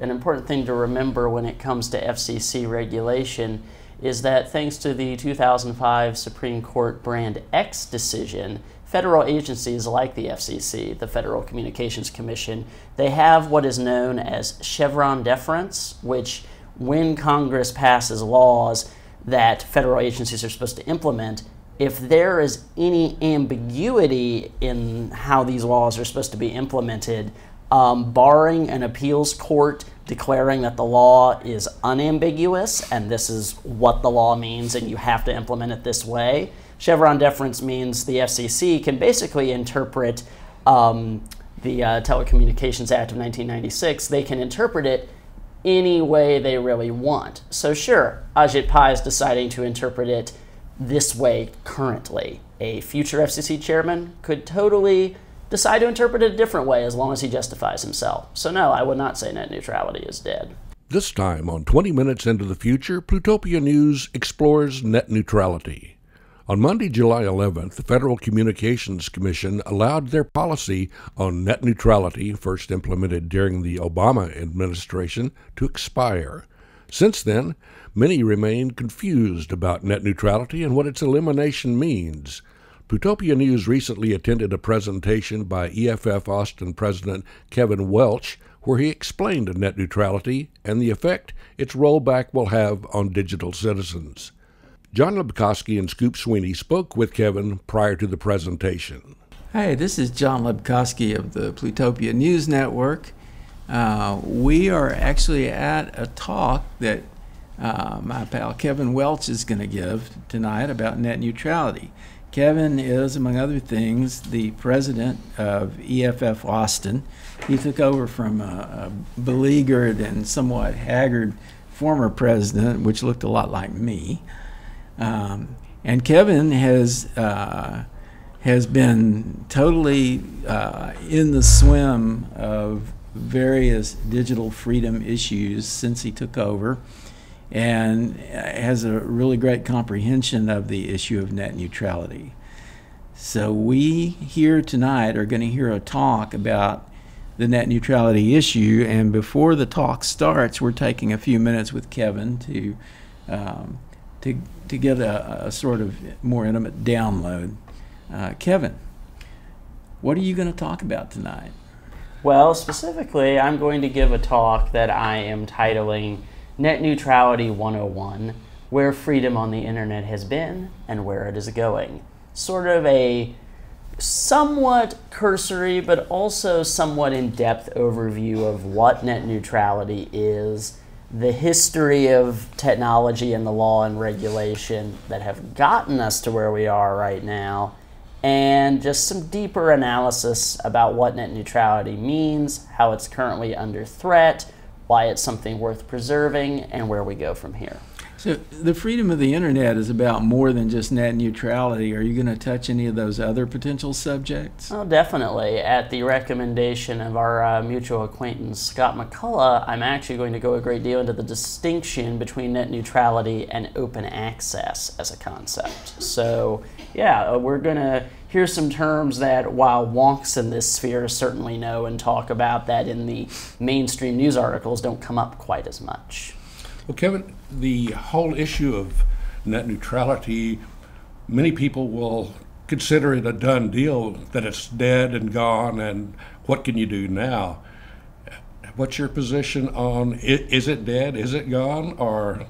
an important thing to remember when it comes to FCC regulation is that thanks to the 2005 Supreme Court Brand X decision, federal agencies like the FCC, the Federal Communications Commission, they have what is known as Chevron deference, which when Congress passes laws that federal agencies are supposed to implement, if there is any ambiguity in how these laws are supposed to be implemented, um, barring an appeals court declaring that the law is unambiguous and this is what the law means and you have to implement it this way, Chevron deference means the FCC can basically interpret um, the uh, Telecommunications Act of 1996. They can interpret it any way they really want. So, sure, Ajit Pai is deciding to interpret it this way currently. A future FCC chairman could totally decide to interpret it a different way as long as he justifies himself. So, no, I would not say net neutrality is dead. This time on 20 Minutes into the Future, Plutopia News explores net neutrality. On Monday, July 11th, the Federal Communications Commission allowed their policy on net neutrality, first implemented during the Obama administration, to expire. Since then, many remain confused about net neutrality and what its elimination means. Plutopia News recently attended a presentation by EFF Austin President Kevin Welch where he explained net neutrality and the effect its rollback will have on digital citizens. Jon Lebkowsky and Scoop Sweeney spoke with Kevin prior to the presentation. Hey, this is Jon Lebkowsky of the Plutopia News Network. Uh, we are actually at a talk that uh, my pal Kevin Welch is going to give tonight about net neutrality. Kevin is, among other things, the president of EFF Austin. He took over from a, a beleaguered and somewhat haggard former president, which looked a lot like me. Um, and Kevin has uh, has been totally uh, in the swim of various digital freedom issues since he took over, and has a really great comprehension of the issue of net neutrality. So we here tonight are going to hear a talk about the net neutrality issue, and before the talk starts, we're taking a few minutes with Kevin to. Um, to, to get a, a sort of more intimate download. Uh, Kevin, what are you going to talk about tonight? Well, specifically, I'm going to give a talk that I am titling Net Neutrality 101 Where Freedom on the Internet Has Been and Where It Is Going. Sort of a somewhat cursory, but also somewhat in depth overview of what net neutrality is the history of technology and the law and regulation that have gotten us to where we are right now, and just some deeper analysis about what net neutrality means, how it's currently under threat, why it's something worth preserving, and where we go from here. So the freedom of the internet is about more than just net neutrality. Are you going to touch any of those other potential subjects? Oh, definitely. At the recommendation of our uh, mutual acquaintance Scott McCullough, I'm actually going to go a great deal into the distinction between net neutrality and open access as a concept. So, yeah, uh, we're going to hear some terms that while wonks in this sphere certainly know and talk about that in the mainstream news articles don't come up quite as much. Well, Kevin, the whole issue of net neutrality, many people will consider it a done deal that it's dead and gone, and what can you do now? What's your position on is it dead? Is it gone? Or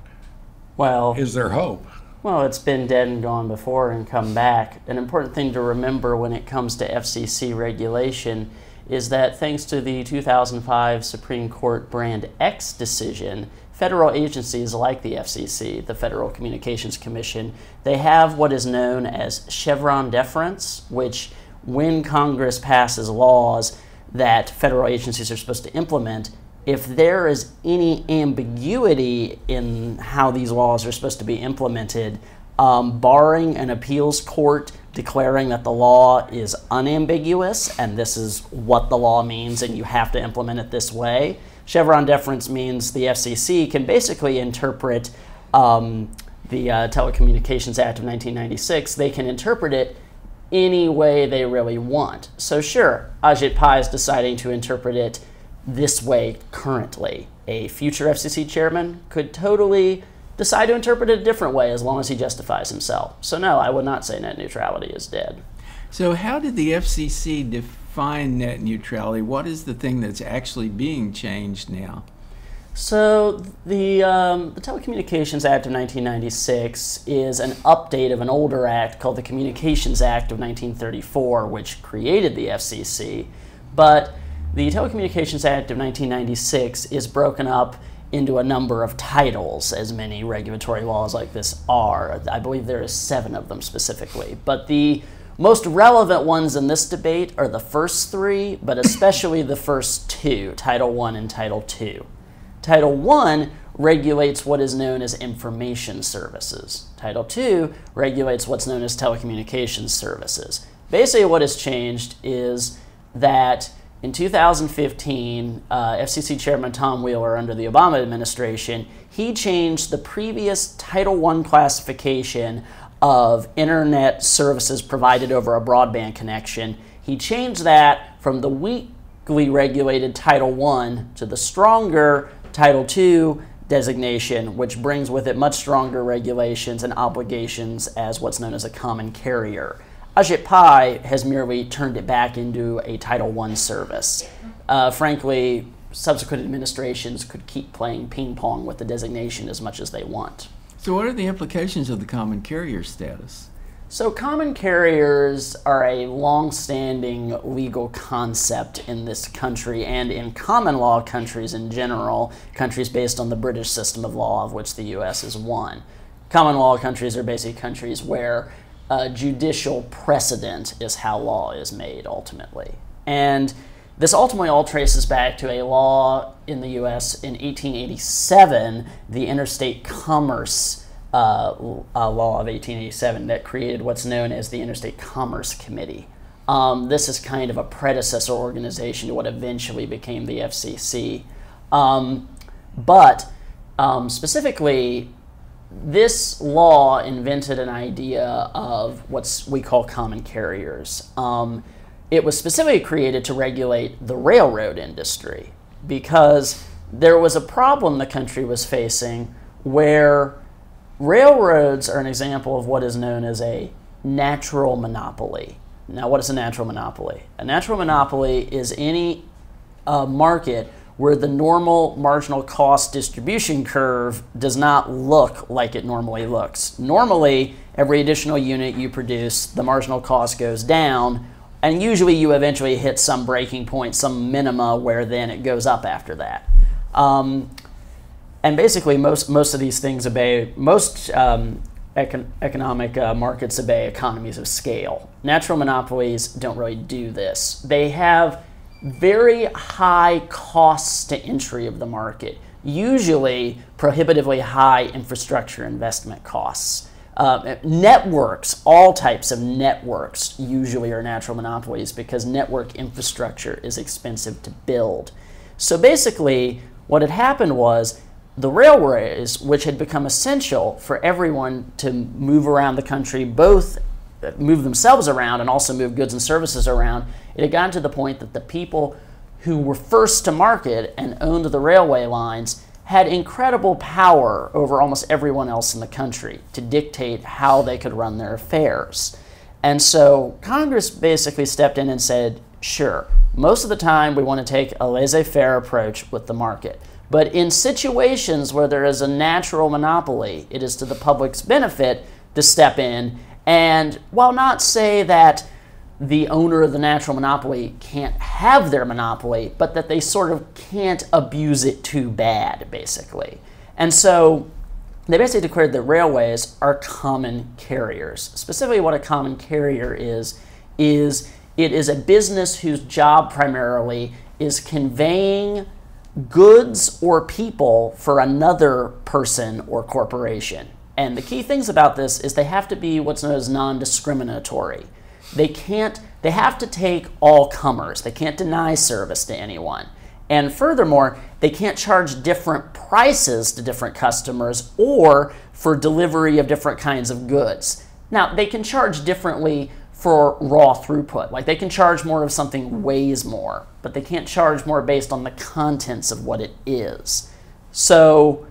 well, is there hope? Well, it's been dead and gone before and come back. An important thing to remember when it comes to FCC regulation is that thanks to the 2005 Supreme Court Brand X decision, federal agencies like the FCC, the Federal Communications Commission, they have what is known as Chevron deference, which when Congress passes laws that federal agencies are supposed to implement, if there is any ambiguity in how these laws are supposed to be implemented, um, barring an appeals court declaring that the law is unambiguous and this is what the law means and you have to implement it this way, Chevron deference means the FCC can basically interpret um, the uh, Telecommunications Act of 1996. They can interpret it any way they really want. So, sure, Ajit Pai is deciding to interpret it this way currently. A future FCC chairman could totally decide to interpret it a different way as long as he justifies himself. So, no, I would not say net neutrality is dead. So, how did the FCC define net neutrality? What is the thing that's actually being changed now? So, the, um, the Telecommunications Act of 1996 is an update of an older act called the Communications Act of 1934, which created the FCC. But the Telecommunications Act of 1996 is broken up into a number of titles, as many regulatory laws like this are. I believe there is seven of them specifically. But the most relevant ones in this debate are the first three, but especially the first two, Title I and Title II. Title I regulates what is known as information services. Title II regulates what's known as telecommunications services. Basically, what has changed is that in 2015, uh, FCC Chairman Tom Wheeler, under the Obama administration, he changed the previous Title I classification of internet services provided over a broadband connection. He changed that from the weakly regulated Title I to the stronger Title II designation, which brings with it much stronger regulations and obligations as what's known as a common carrier. Ajit Pai has merely turned it back into a Title I service. Uh, frankly, subsequent administrations could keep playing ping pong with the designation as much as they want. So, what are the implications of the common carrier status? So, common carriers are a long standing legal concept in this country and in common law countries in general, countries based on the British system of law, of which the US is one. Common law countries are basically countries where uh, judicial precedent is how law is made ultimately. And this ultimately all traces back to a law in the US in 1887, the Interstate Commerce uh, uh, Law of 1887, that created what's known as the Interstate Commerce Committee. Um, this is kind of a predecessor organization to what eventually became the FCC. Um, but um, specifically, this law invented an idea of what we call common carriers. Um, it was specifically created to regulate the railroad industry because there was a problem the country was facing where railroads are an example of what is known as a natural monopoly. Now, what is a natural monopoly? A natural monopoly is any uh, market where the normal marginal cost distribution curve does not look like it normally looks. Normally, every additional unit you produce, the marginal cost goes down, and usually you eventually hit some breaking point, some minima, where then it goes up after that. Um, and basically, most, most of these things obey, most um, econ economic uh, markets obey economies of scale. Natural monopolies don't really do this. They have very high costs to entry of the market, usually prohibitively high infrastructure investment costs. Uh, networks, all types of networks, usually are natural monopolies because network infrastructure is expensive to build. So basically, what had happened was the railways, which had become essential for everyone to move around the country, both move themselves around and also move goods and services around, it had gotten to the point that the people who were first to market and owned the railway lines had incredible power over almost everyone else in the country to dictate how they could run their affairs. And so Congress basically stepped in and said, sure, most of the time we want to take a laissez faire approach with the market. But in situations where there is a natural monopoly, it is to the public's benefit to step in and while not say that the owner of the natural monopoly can't have their monopoly, but that they sort of can't abuse it too bad, basically. And so they basically declared that railways are common carriers. Specifically, what a common carrier is, is it is a business whose job primarily is conveying goods or people for another person or corporation. And the key things about this is they have to be what's known as non-discriminatory. They can't they have to take all comers. They can't deny service to anyone. And furthermore, they can't charge different prices to different customers or for delivery of different kinds of goods. Now, they can charge differently for raw throughput. Like they can charge more if something weighs more, but they can't charge more based on the contents of what it is. So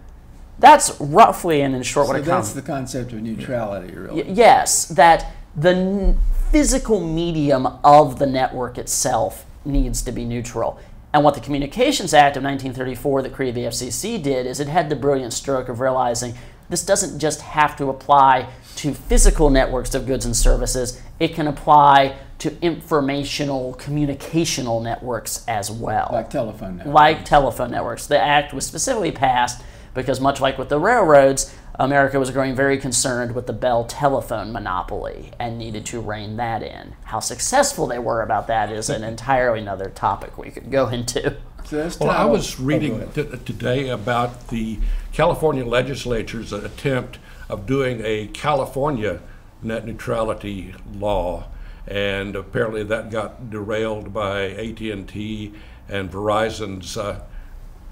that's roughly and in short So what it comes. that's the concept of neutrality, really. Y- yes, that the physical medium of the network itself needs to be neutral. And what the Communications Act of 1934 that created the FCC did is it had the brilliant stroke of realizing this doesn't just have to apply to physical networks of goods and services, it can apply to informational communicational networks as well Like telephone networks. like telephone networks. The act was specifically passed because, much like with the railroads, America was growing very concerned with the Bell telephone monopoly and needed to rein that in. How successful they were about that is an entirely another topic we could go into. Well, I was oh, reading ahead. t- today about the California legislature's attempt of doing a California net neutrality law, and apparently that got derailed by AT&T and Verizon's uh,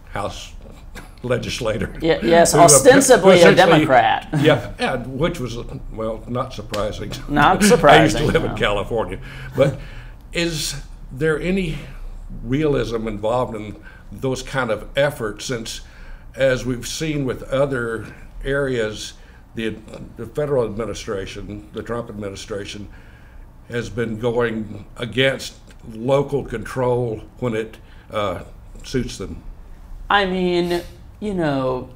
House legislator. Yes, ostensibly a essentially- Democrat. Yeah, yeah, which was well, not surprising. Not surprising. I used to live no. in California, but is there any realism involved in those kind of efforts? Since, as we've seen with other areas, the the federal administration, the Trump administration, has been going against local control when it uh, suits them. I mean, you know,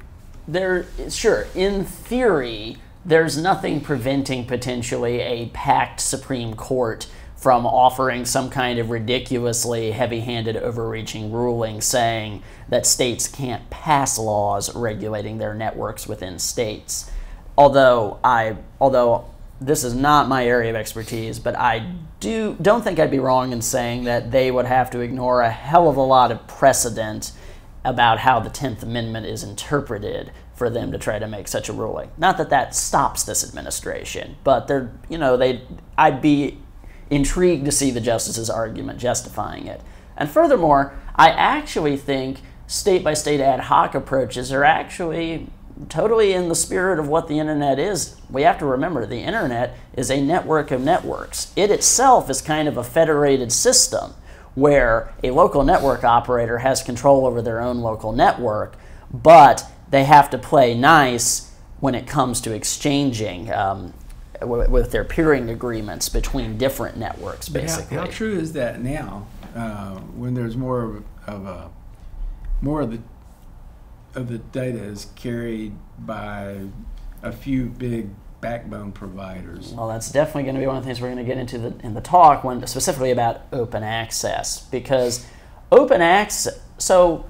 there sure in theory there's nothing preventing potentially a packed Supreme Court from offering some kind of ridiculously heavy-handed overreaching ruling saying that states can't pass laws regulating their networks within states. Although I although this is not my area of expertise, but I do don't think I'd be wrong in saying that they would have to ignore a hell of a lot of precedent about how the 10th Amendment is interpreted for them to try to make such a ruling. Not that that stops this administration, but they're, you know, they I'd be intrigued to see the justice's argument justifying it. And furthermore, I actually think state by state ad hoc approaches are actually totally in the spirit of what the internet is. We have to remember the internet is a network of networks. It itself is kind of a federated system where a local network operator has control over their own local network, but they have to play nice when it comes to exchanging um, w- with their peering agreements between different networks, But how- basically. How, true is that now, uh, when there's more of, of a more of the of the data is carried by a few big backbone providers? Well, that's definitely going to be one of the things we're going to get into the, in the talk, when specifically about open access, because open access. So,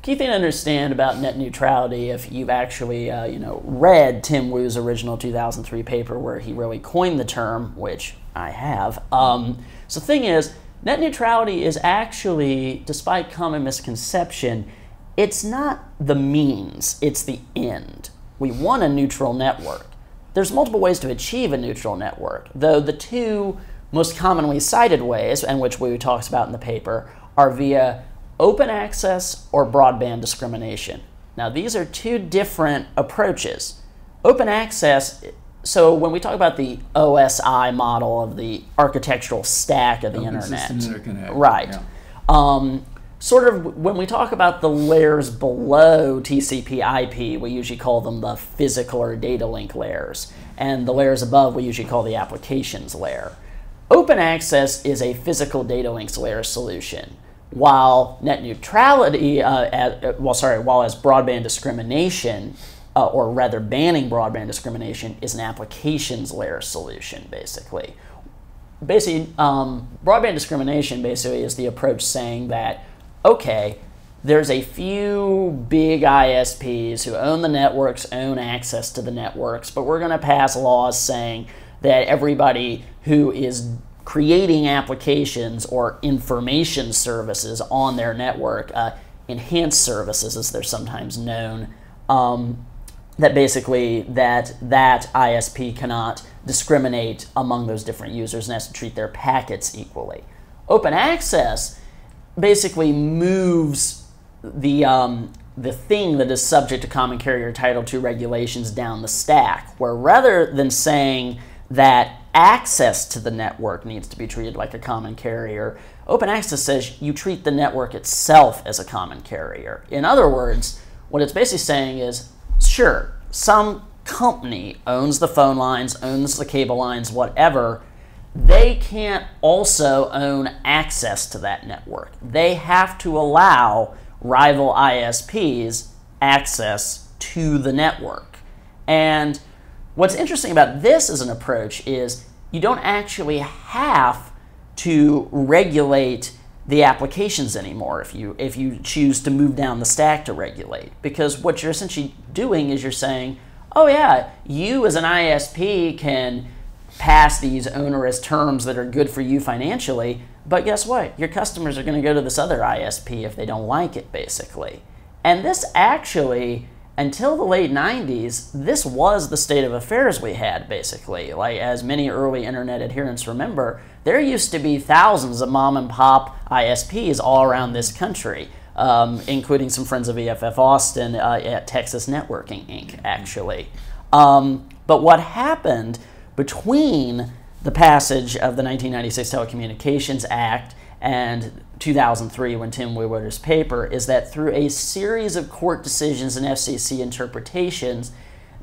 key thing to understand about net neutrality, if you've actually uh, you know read Tim Wu's original 2003 paper where he really coined the term, which I have. Um, so, the thing is, net neutrality is actually, despite common misconception, it's not the means; it's the end. We want a neutral network. There's multiple ways to achieve a neutral network, though the two most commonly cited ways, and which Wu talks about in the paper, are via open access or broadband discrimination. Now, these are two different approaches. Open access, so when we talk about the OSI model of the architectural stack of the Open internet, right? yeah. Um, sort of when we talk about the layers below TCP/IP, we usually call them the physical or data link layers, and the layers above we usually call the applications layer. Open access is a physical data links layer solution, while net neutrality, uh, uh, well, sorry, while as broadband discrimination, uh, or rather banning broadband discrimination, is an applications layer solution, basically basically um, broadband discrimination basically is the approach saying that okay there's a few big isps who own the networks own access to the networks but we're going to pass laws saying that everybody who is creating applications or information services on their network uh, enhanced services as they're sometimes known um, that basically that that ISP cannot discriminate among those different users and has to treat their packets equally. Open access basically moves the um, the thing that is subject to common carrier title II regulations down the stack, where rather than saying that access to the network needs to be treated like a common carrier. Open access says you treat the network itself as a common carrier. In other words, what it's basically saying is sure, some company owns the phone lines, owns the cable lines, whatever. They can't also own access to that network. They have to allow rival ISPs access to the network. And what's interesting about this as an approach is you don't actually have to regulate the applications anymore if you if you choose to move down the stack to regulate because what you're essentially doing is you're saying oh yeah you as an ISP can pass these onerous terms that are good for you financially but guess what your customers are going to go to this other ISP if they don't like it basically and this actually until the late 90s, this was the state of affairs we had, basically. Like, as many early internet adherents remember, there used to be thousands of mom and pop ISPs all around this country, um, including some friends of EFF Austin uh, at Texas Networking Inc., actually. Um, but what happened between the passage of the 1996 Telecommunications Act and 2003 when Tim Wu wrote his paper is that through a series of court decisions and FCC interpretations,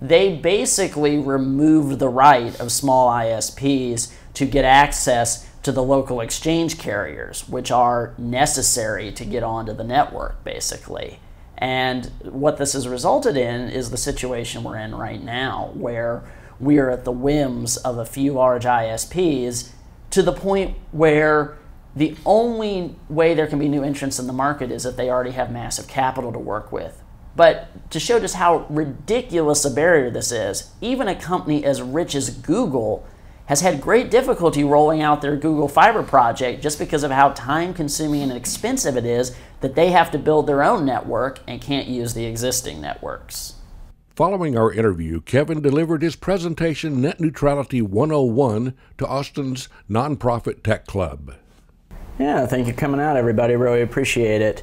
they basically removed the right of small ISPs to get access to the local exchange carriers, which are necessary to get onto the network, basically. And what this has resulted in is the situation we're in right now, where we are at the whims of a few large ISPs to the point where the only way there can be new entrants in the market is if they already have massive capital to work with. But to show just how ridiculous a barrier this is, even a company as rich as Google has had great difficulty rolling out their Google Fiber project just because of how time consuming and expensive it is that they have to build their own network and can't use the existing networks. Following our interview, Kevin delivered his presentation Net Neutrality 101 to Austin's nonprofit tech club. Yeah, thank you for coming out, everybody. Really appreciate it.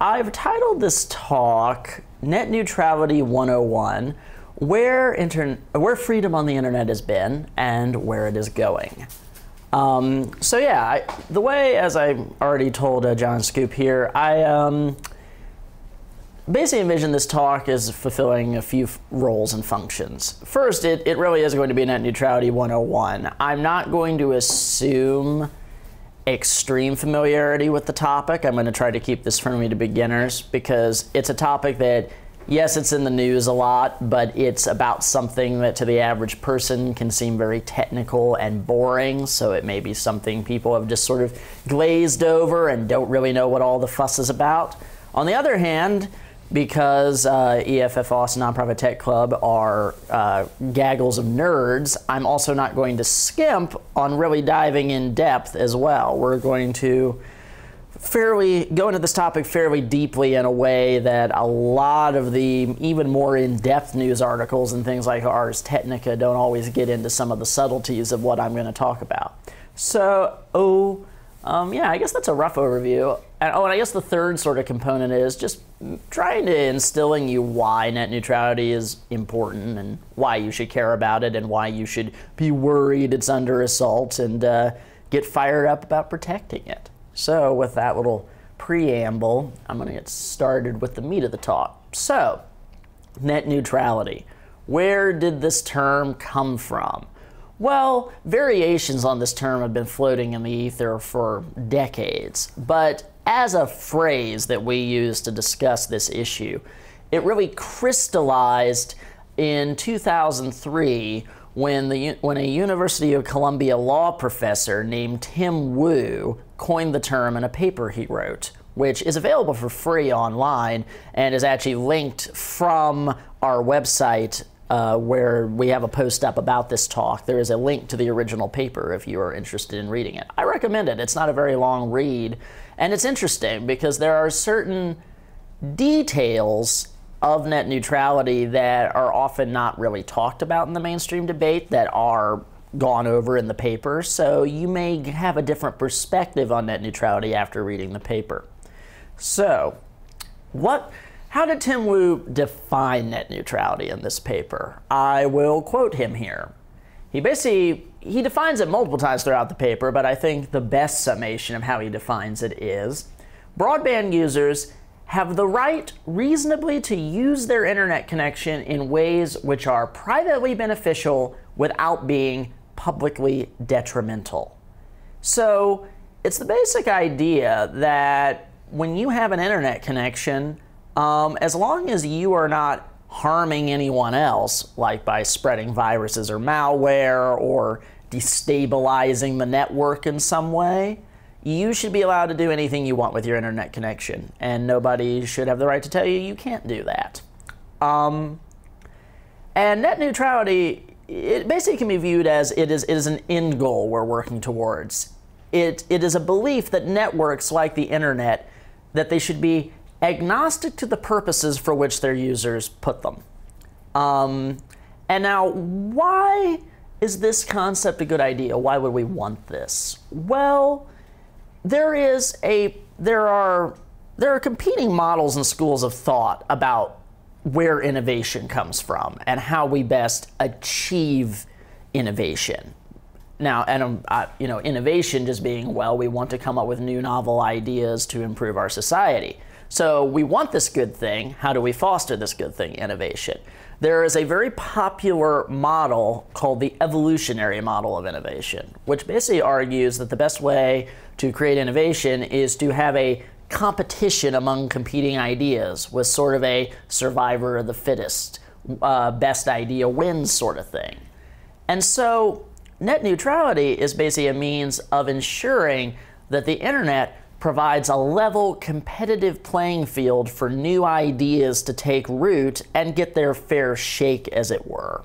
I've titled this talk Net Neutrality 101 Where, inter- where Freedom on the Internet has been and Where It Is Going. Um, so, yeah, I, the way, as I already told uh, Jon Scoop here, I um, basically envision this talk as fulfilling a few roles and functions. First, it, it really is going to be Net Neutrality 101. I'm not going to assume extreme familiarity with the topic. I'm going to try to keep this friendly to beginners because it's a topic that, yes, it's in the news a lot, but it's about something that to the average person can seem very technical and boring. So it may be something people have just sort of glazed over and don't really know what all the fuss is about. On the other hand, because uh, EFF Austin Nonprofit Tech Club are uh, gaggles of nerds, I'm also not going to skimp on really diving in depth as well. We're going to fairly go into this topic fairly deeply in a way that a lot of the even more in-depth news articles and things like Ars Technica don't always get into some of the subtleties of what I'm going to talk about. So, oh, um, yeah, I guess that's a rough overview. And, oh, and I guess the third sort of component is just trying to instilling you why net neutrality is important and why you should care about it and why you should be worried it's under assault and uh, get fired up about protecting it. So, with that little preamble, I'm going to get started with the meat of the talk. So, net neutrality. Where did this term come from? Well, variations on this term have been floating in the ether for decades, but as a phrase that we use to discuss this issue, it really crystallized in 2003 when, the, when a University of Columbia law professor named Tim Wu coined the term in a paper he wrote, which is available for free online and is actually linked from our website uh, where we have a post up about this talk. There is a link to the original paper if you are interested in reading it. I recommend it. It's not a very long read, and it's interesting because there are certain details of net neutrality that are often not really talked about in the mainstream debate that are gone over in the paper, so you may have a different perspective on net neutrality after reading the paper. So, what how did Tim Wu define net neutrality in this paper? I will quote him here. He basically he defines it multiple times throughout the paper, but I think the best summation of how he defines it is broadband users have the right reasonably to use their internet connection in ways which are privately beneficial without being publicly detrimental. So it's the basic idea that when you have an internet connection, um, as long as you are not harming anyone else, like by spreading viruses or malware or destabilizing the network in some way, you should be allowed to do anything you want with your internet connection, and nobody should have the right to tell you you can't do that. Um, and net neutrality, it basically can be viewed as it is, it is an end goal we're working towards. It, it is a belief that networks like the internet, that they should be agnostic to the purposes for which their users put them. Um, and now, why is this concept a good idea? Why would we want this? Well, there is a there are there are competing models and schools of thought about where innovation comes from and how we best achieve innovation. Now, and um, you know, innovation just being well, we want to come up with new novel ideas to improve our society. So we want this good thing. How do we foster this good thing? Innovation. There is a very popular model called the evolutionary model of innovation, which basically argues that the best way to create innovation is to have a competition among competing ideas with sort of a survivor of the fittest, uh, best idea wins sort of thing. And so net neutrality is basically a means of ensuring that the internet provides a level competitive playing field for new ideas to take root and get their fair shake, as it were.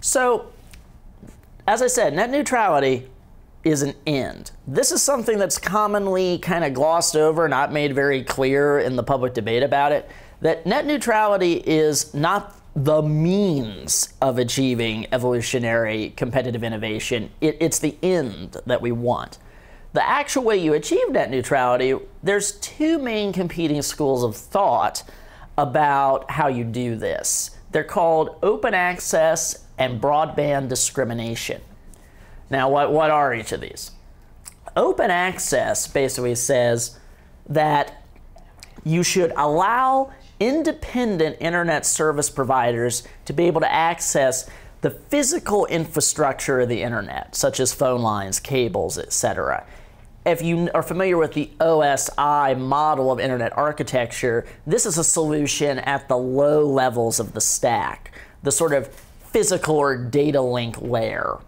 So, as I said, net neutrality is an end. This is something that's commonly kind of glossed over, not made very clear in the public debate about it. That net neutrality is not the means of achieving evolutionary competitive innovation, it, it's the end that we want. The actual way you achieve net neutrality, there's two main competing schools of thought about how you do this. They're called open access and broadband discrimination. Now, what, what are each of these? Open access basically says that you should allow independent internet service providers to be able to access the physical infrastructure of the internet, such as phone lines, cables, etc if you are familiar with the OSI model of internet architecture, this is a solution at the low levels of the stack, the sort of physical or data link layer.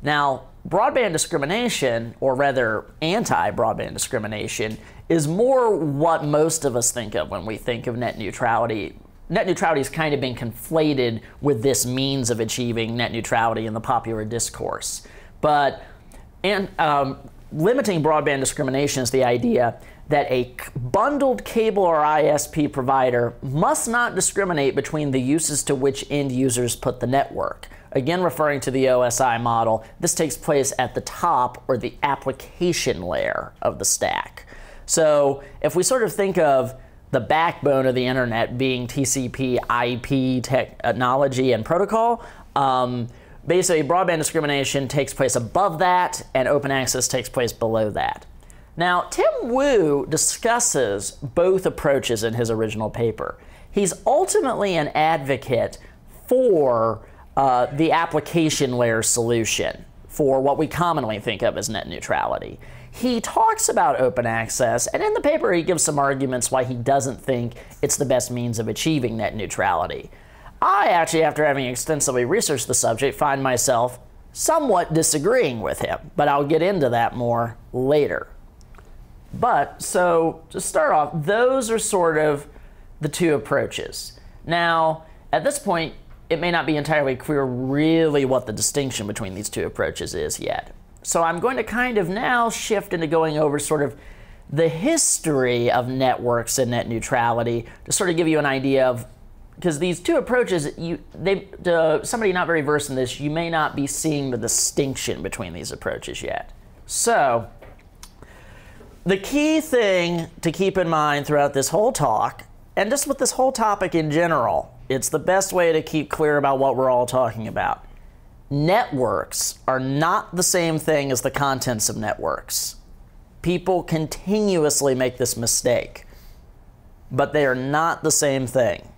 Now, broadband discrimination, or rather anti broadband discrimination, is more what most of us think of when we think of net neutrality. Net neutrality has kind of been conflated with this means of achieving net neutrality in the popular discourse. But and um, limiting broadband discrimination is the idea that a bundled cable or ISP provider must not discriminate between the uses to which end users put the network. Again, referring to the OSI model, this takes place at the top or the application layer of the stack. So if we sort of think of the backbone of the internet being TCP IP technology and protocol, um, Basically, broadband discrimination takes place above that, and open access takes place below that. Now, Tim Wu discusses both approaches in his original paper. He's ultimately an advocate for uh, the application layer solution for what we commonly think of as net neutrality. He talks about open access, and in the paper, he gives some arguments why he doesn't think it's the best means of achieving net neutrality. I actually, after having extensively researched the subject, find myself somewhat disagreeing with him, but I'll get into that more later. But, so to start off, those are sort of the two approaches. Now, at this point, it may not be entirely clear really what the distinction between these two approaches is yet. So I'm going to kind of now shift into going over sort of the history of networks and net neutrality to sort of give you an idea of because these two approaches, you they somebody not very versed in this, you may not be seeing the distinction between these approaches yet. So, the key thing to keep in mind throughout this whole talk, and just with this whole topic in general, it's the best way to keep clear about what we're all talking about. networks are not the same thing as the contents of networks. People continuously make this mistake, but they are not the same thing.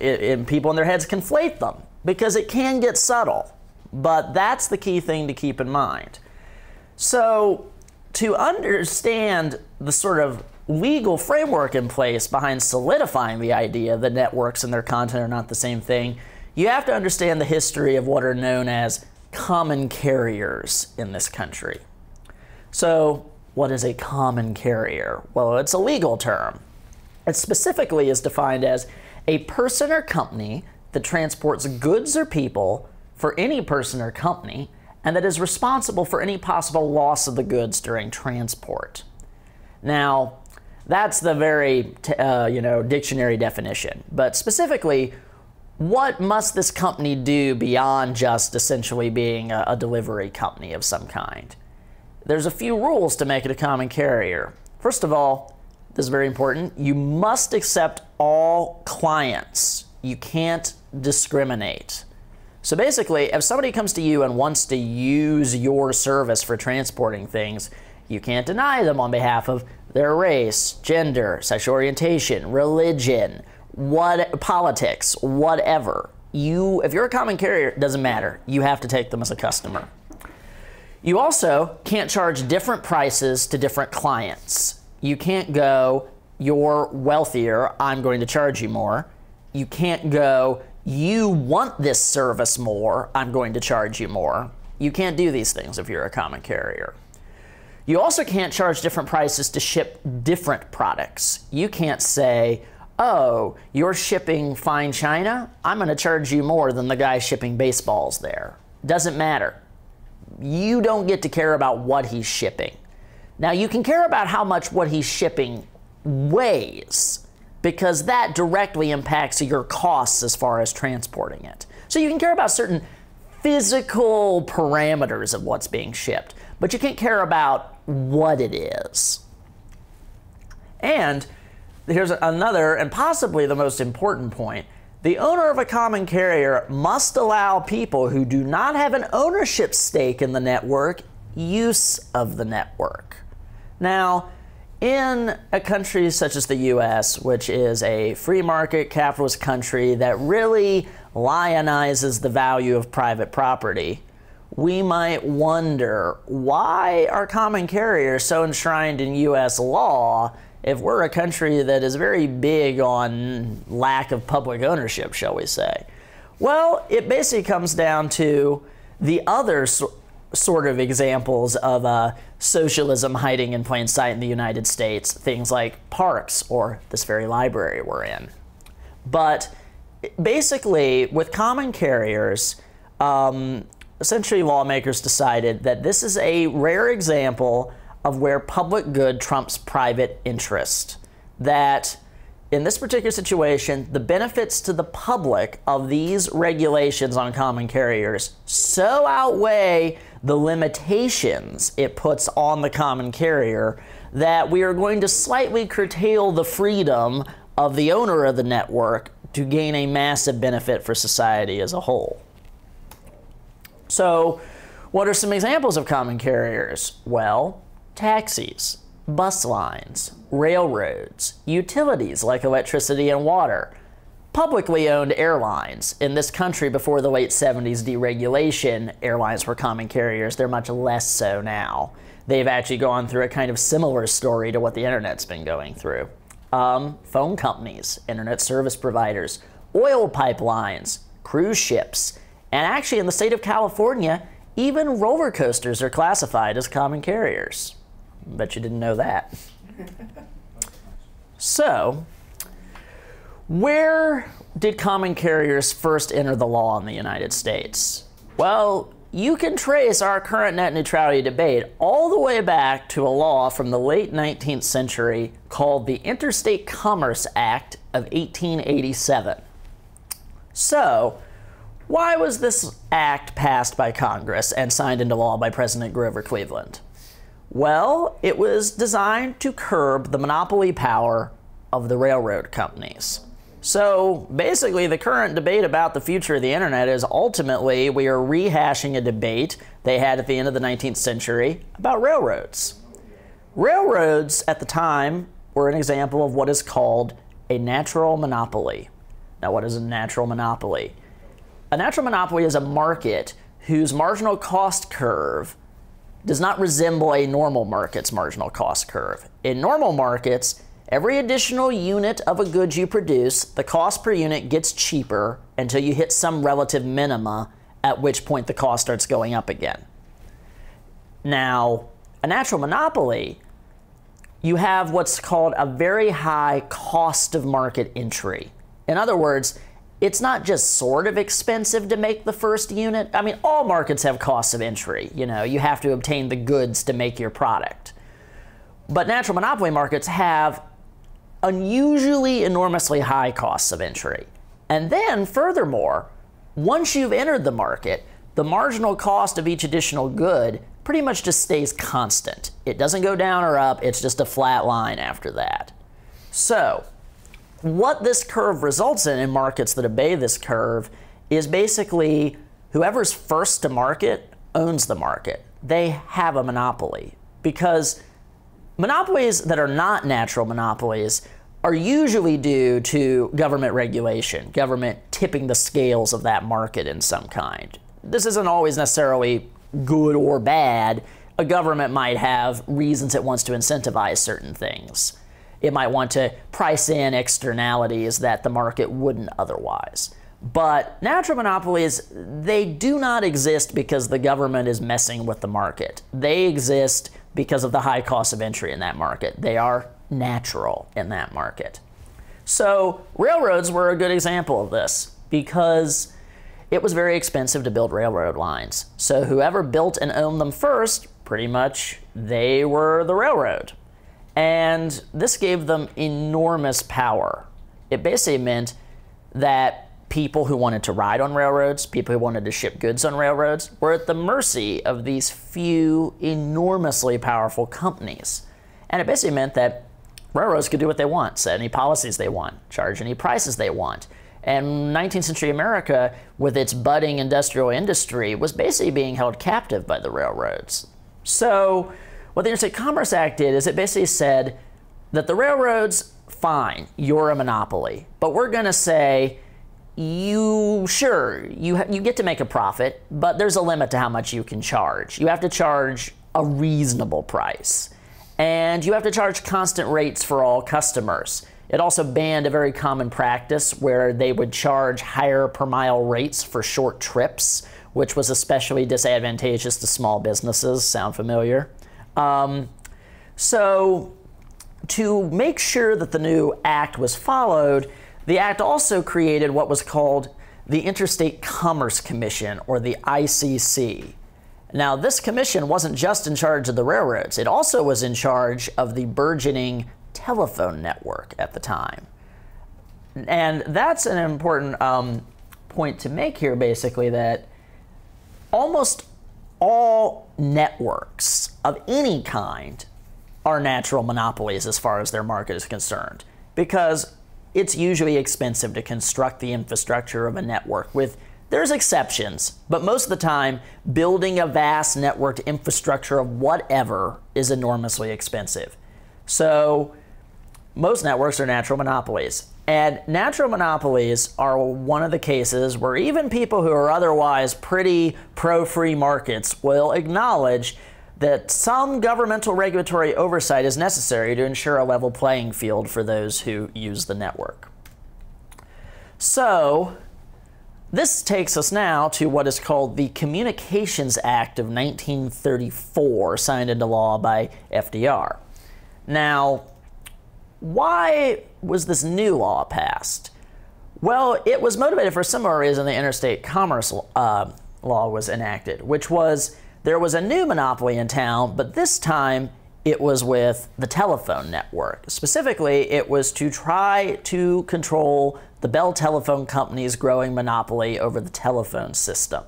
It, people in their heads conflate them because it can get subtle, but that's the key thing to keep in mind. So, to understand the sort of legal framework in place behind solidifying the idea that networks and their content are not the same thing, you have to understand the history of what are known as common carriers in this country. So, what is a common carrier? Well, it's a legal term. It specifically is defined as a person or company that transports goods or people for any person or company and that is responsible for any possible loss of the goods during transport. Now, that's the very uh, you know dictionary definition, but specifically, what must this company do beyond just essentially being a, a delivery company of some kind? There's a few rules to make it a common carrier. First of all, this is very important. You must accept all clients. You can't discriminate. So basically, if somebody comes to you and wants to use your service for transporting things, you can't deny them on behalf of their race, gender, sexual orientation, religion, what politics, whatever. You if you're a common carrier, it doesn't matter. You have to take them as a customer. You also can't charge different prices to different clients. You can't go, you're wealthier, I'm going to charge you more. You can't go, you want this service more, I'm going to charge you more. You can't do these things if you're a common carrier. You also can't charge different prices to ship different products. You can't say, oh, you're shipping fine china, I'm going to charge you more than the guy shipping baseballs there. Doesn't matter. You don't get to care about what he's shipping. Now, you can care about how much what he's shipping weighs because that directly impacts your costs as far as transporting it. So you can care about certain physical parameters of what's being shipped, but you can't care about what it is. And here's another and possibly the most important point. The owner of a common carrier must allow people who do not have an ownership stake in the network use of the network. Now, in a country such as the US, which is a free market capitalist country that really lionizes the value of private property, we might wonder why are common carriers so enshrined in US law if we're a country that is very big on lack of public ownership, shall we say? Well, it basically comes down to the other sort of examples of uh, socialism hiding in plain sight in the United States, things like parks or this very library we're in. But basically, with common carriers, um, essentially lawmakers decided that this is a rare example of where public good trumps private interest. That in this particular situation, the benefits to the public of these regulations on common carriers so outweigh the limitations it puts on the common carrier that we are going to slightly curtail the freedom of the owner of the network to gain a massive benefit for society as a whole. So, what are some examples of common carriers? Well, taxis, bus lines, railroads, utilities like electricity and water, publicly owned airlines. In this country, before the late 70s deregulation, airlines were common carriers. They're much less so now. They've actually gone through a kind of similar story to what the internet's been going through. Um, phone companies, internet service providers, oil pipelines, cruise ships, and actually in the state of California, even roller coasters are classified as common carriers. Bet you didn't know that. so, where did common carriers first enter the law in the United States? Well, you can trace our current net neutrality debate all the way back to a law from the late 19th century called the Interstate Commerce Act of 1887. So, why was this act passed by Congress and signed into law by President Grover Cleveland? Well, it was designed to curb the monopoly power of the railroad companies. So basically, the current debate about the future of the internet is ultimately we are rehashing a debate they had at the end of the 19th century about railroads. Railroads at the time were an example of what is called a natural monopoly. Now, what is a natural monopoly? A natural monopoly is a market whose marginal cost curve does not resemble a normal market's marginal cost curve. In normal markets, every additional unit of a good you produce, the cost per unit gets cheaper until you hit some relative minima, at which point the cost starts going up again. Now, a natural monopoly, you have what's called a very high cost of market entry. In other words, it's not just sort of expensive to make the first unit. I mean, all markets have costs of entry. You know, you have to obtain the goods to make your product. But natural monopoly markets have unusually enormously high costs of entry. And then, furthermore, once you've entered the market, the marginal cost of each additional good pretty much just stays constant. It doesn't go down or up, it's just a flat line after that. So, what this curve results in in markets that obey this curve is basically whoever's first to market owns the market. They have a monopoly because monopolies that are not natural monopolies are usually due to government regulation, government tipping the scales of that market in some kind. This isn't always necessarily good or bad. A government might have reasons it wants to incentivize certain things it might want to price in externalities that the market wouldn't otherwise. But natural monopolies, they do not exist because the government is messing with the market. They exist because of the high cost of entry in that market. They are natural in that market. So, railroads were a good example of this because it was very expensive to build railroad lines. So, whoever built and owned them first, pretty much they were the railroad. And this gave them enormous power. It basically meant that people who wanted to ride on railroads, people who wanted to ship goods on railroads, were at the mercy of these few enormously powerful companies. And it basically meant that railroads could do what they want, set any policies they want, charge any prices they want. And 19th century America, with its budding industrial industry, was basically being held captive by the railroads. So, what the Interstate Commerce Act did is it basically said that the railroads, fine, you're a monopoly, but we're going to say, you sure you you get to make a profit, but there's a limit to how much you can charge. You have to charge a reasonable price, and you have to charge constant rates for all customers. It also banned a very common practice where they would charge higher per mile rates for short trips, which was especially disadvantageous to small businesses. Sound familiar? Um, so, to make sure that the new act was followed, the act also created what was called the Interstate Commerce Commission, or the ICC. Now, this commission wasn't just in charge of the railroads, it also was in charge of the burgeoning telephone network at the time. And that's an important um, point to make here, basically, that almost all networks of any kind are natural monopolies as far as their market is concerned because it's usually expensive to construct the infrastructure of a network with there's exceptions but most of the time building a vast networked infrastructure of whatever is enormously expensive. So most networks are natural monopolies and natural monopolies are one of the cases where even people who are otherwise pretty pro free markets will acknowledge that some governmental regulatory oversight is necessary to ensure a level playing field for those who use the network. So, this takes us now to what is called the Communications Act of 1934, signed into law by FDR. Now, why was this new law passed? Well, it was motivated for a similar reason the interstate commerce uh, law was enacted, which was there was a new monopoly in town, but this time it was with the telephone network. Specifically, it was to try to control the Bell Telephone Company's growing monopoly over the telephone system.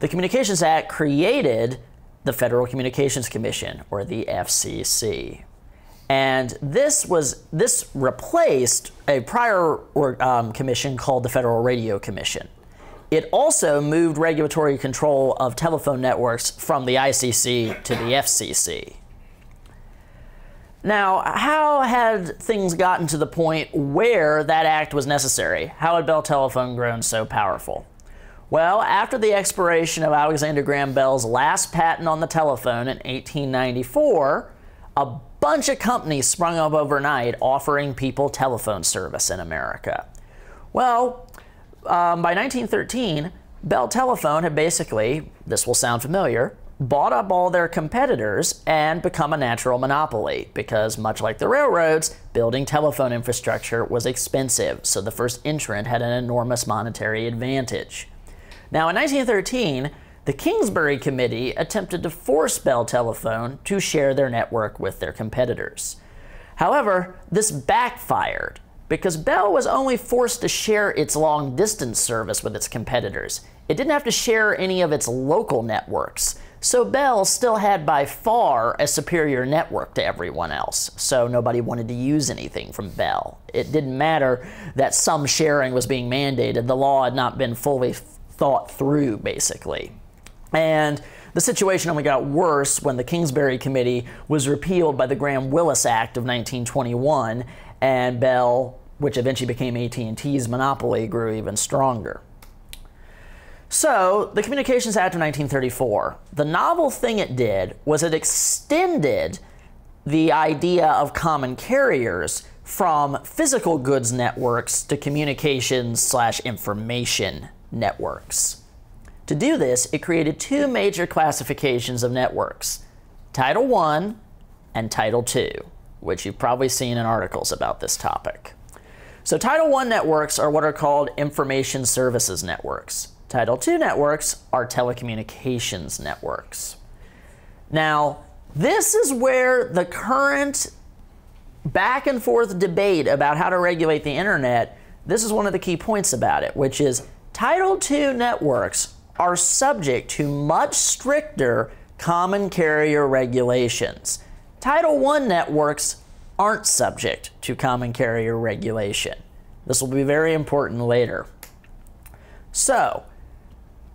The Communications Act created the Federal Communications Commission, or the FCC. And this was this replaced a prior um, commission called the Federal Radio Commission. It also moved regulatory control of telephone networks from the ICC to the FCC. Now, how had things gotten to the point where that act was necessary? How had Bell Telephone grown so powerful? Well, after the expiration of Alexander Graham Bell's last patent on the telephone in 1894, a bunch of companies sprung up overnight offering people telephone service in America. Well, um, by 1913, Bell Telephone had basically, this will sound familiar, bought up all their competitors and become a natural monopoly because, much like the railroads, building telephone infrastructure was expensive, so the first entrant had an enormous monetary advantage. Now, in 1913, the Kingsbury Committee attempted to force Bell Telephone to share their network with their competitors. However, this backfired because Bell was only forced to share its long distance service with its competitors. It didn't have to share any of its local networks. So Bell still had by far a superior network to everyone else, so nobody wanted to use anything from Bell. It didn't matter that some sharing was being mandated, the law had not been fully thought through, basically. And the situation only got worse when the Kingsbury Committee was repealed by the Graham-Willis Act of 1921, and Bell, which eventually became AT&T's monopoly, grew even stronger. So, the Communications Act of 1934, the novel thing it did was it extended the idea of common carriers from physical goods networks to communications slash information networks. To do this, it created two major classifications of networks Title I and Title II, which you've probably seen in articles about this topic. So, Title I networks are what are called information services networks. Title II networks are telecommunications networks. Now, this is where the current back and forth debate about how to regulate the internet, this is one of the key points about it, which is Title II networks are subject to much stricter common carrier regulations. Title I networks aren't subject to common carrier regulation. This will be very important later. So,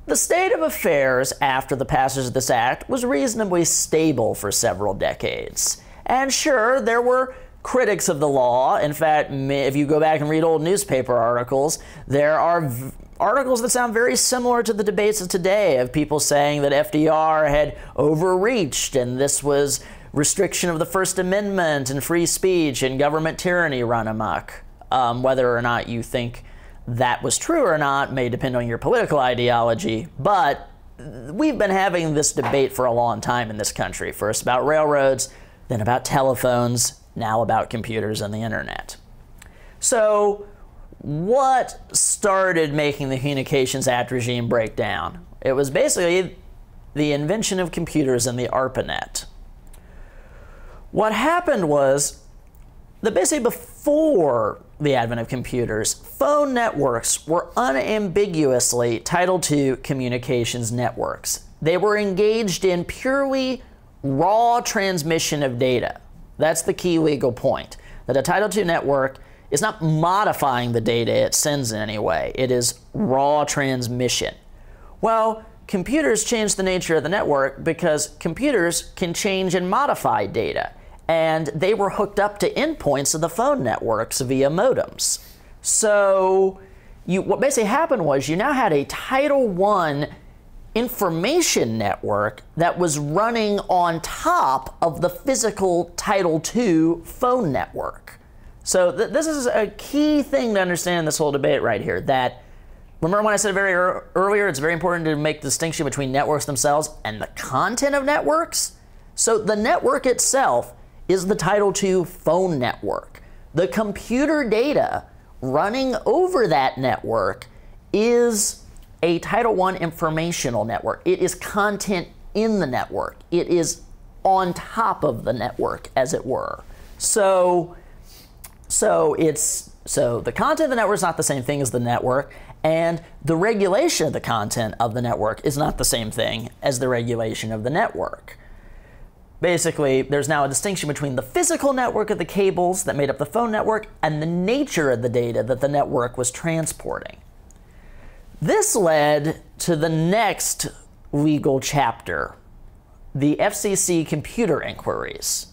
the state of affairs after the passage of this act was reasonably stable for several decades. And sure, there were critics of the law. In fact, if you go back and read old newspaper articles, there are articles that sound very similar to the debates of today of people saying that FDR had overreached and this was restriction of the First Amendment and free speech and government tyranny run amok. Um, whether or not you think that was true or not may depend on your political ideology, but we've been having this debate for a long time in this country. First about railroads, then about telephones, now about computers and the internet. So, what started making the Communications Act regime break down? It was basically the invention of computers and the ARPANET. What happened was that basically before the advent of computers, phone networks were unambiguously Title II communications networks. They were engaged in purely raw transmission of data. That's the key legal point. That a Title II network is not modifying the data it sends in any way, it is raw transmission. Well, computers change the nature of the network because computers can change and modify data and they were hooked up to endpoints of the phone networks via modems. So you, what basically happened was you now had a Title I information network that was running on top of the physical Title II phone network. So th- this is a key thing to understand this whole debate right here. That remember when I said very er- earlier, it's very important to make the distinction between networks themselves and the content of networks. So the network itself is the Title II phone network. The computer data running over that network is a Title I informational network. It is content in the network. It is on top of the network, as it were. So, so it's so the content of the network is not the same thing as the network, and the regulation of the content of the network is not the same thing as the regulation of the network. Basically, there's now a distinction between the physical network of the cables that made up the phone network and the nature of the data that the network was transporting. This led to the next legal chapter the FCC computer inquiries.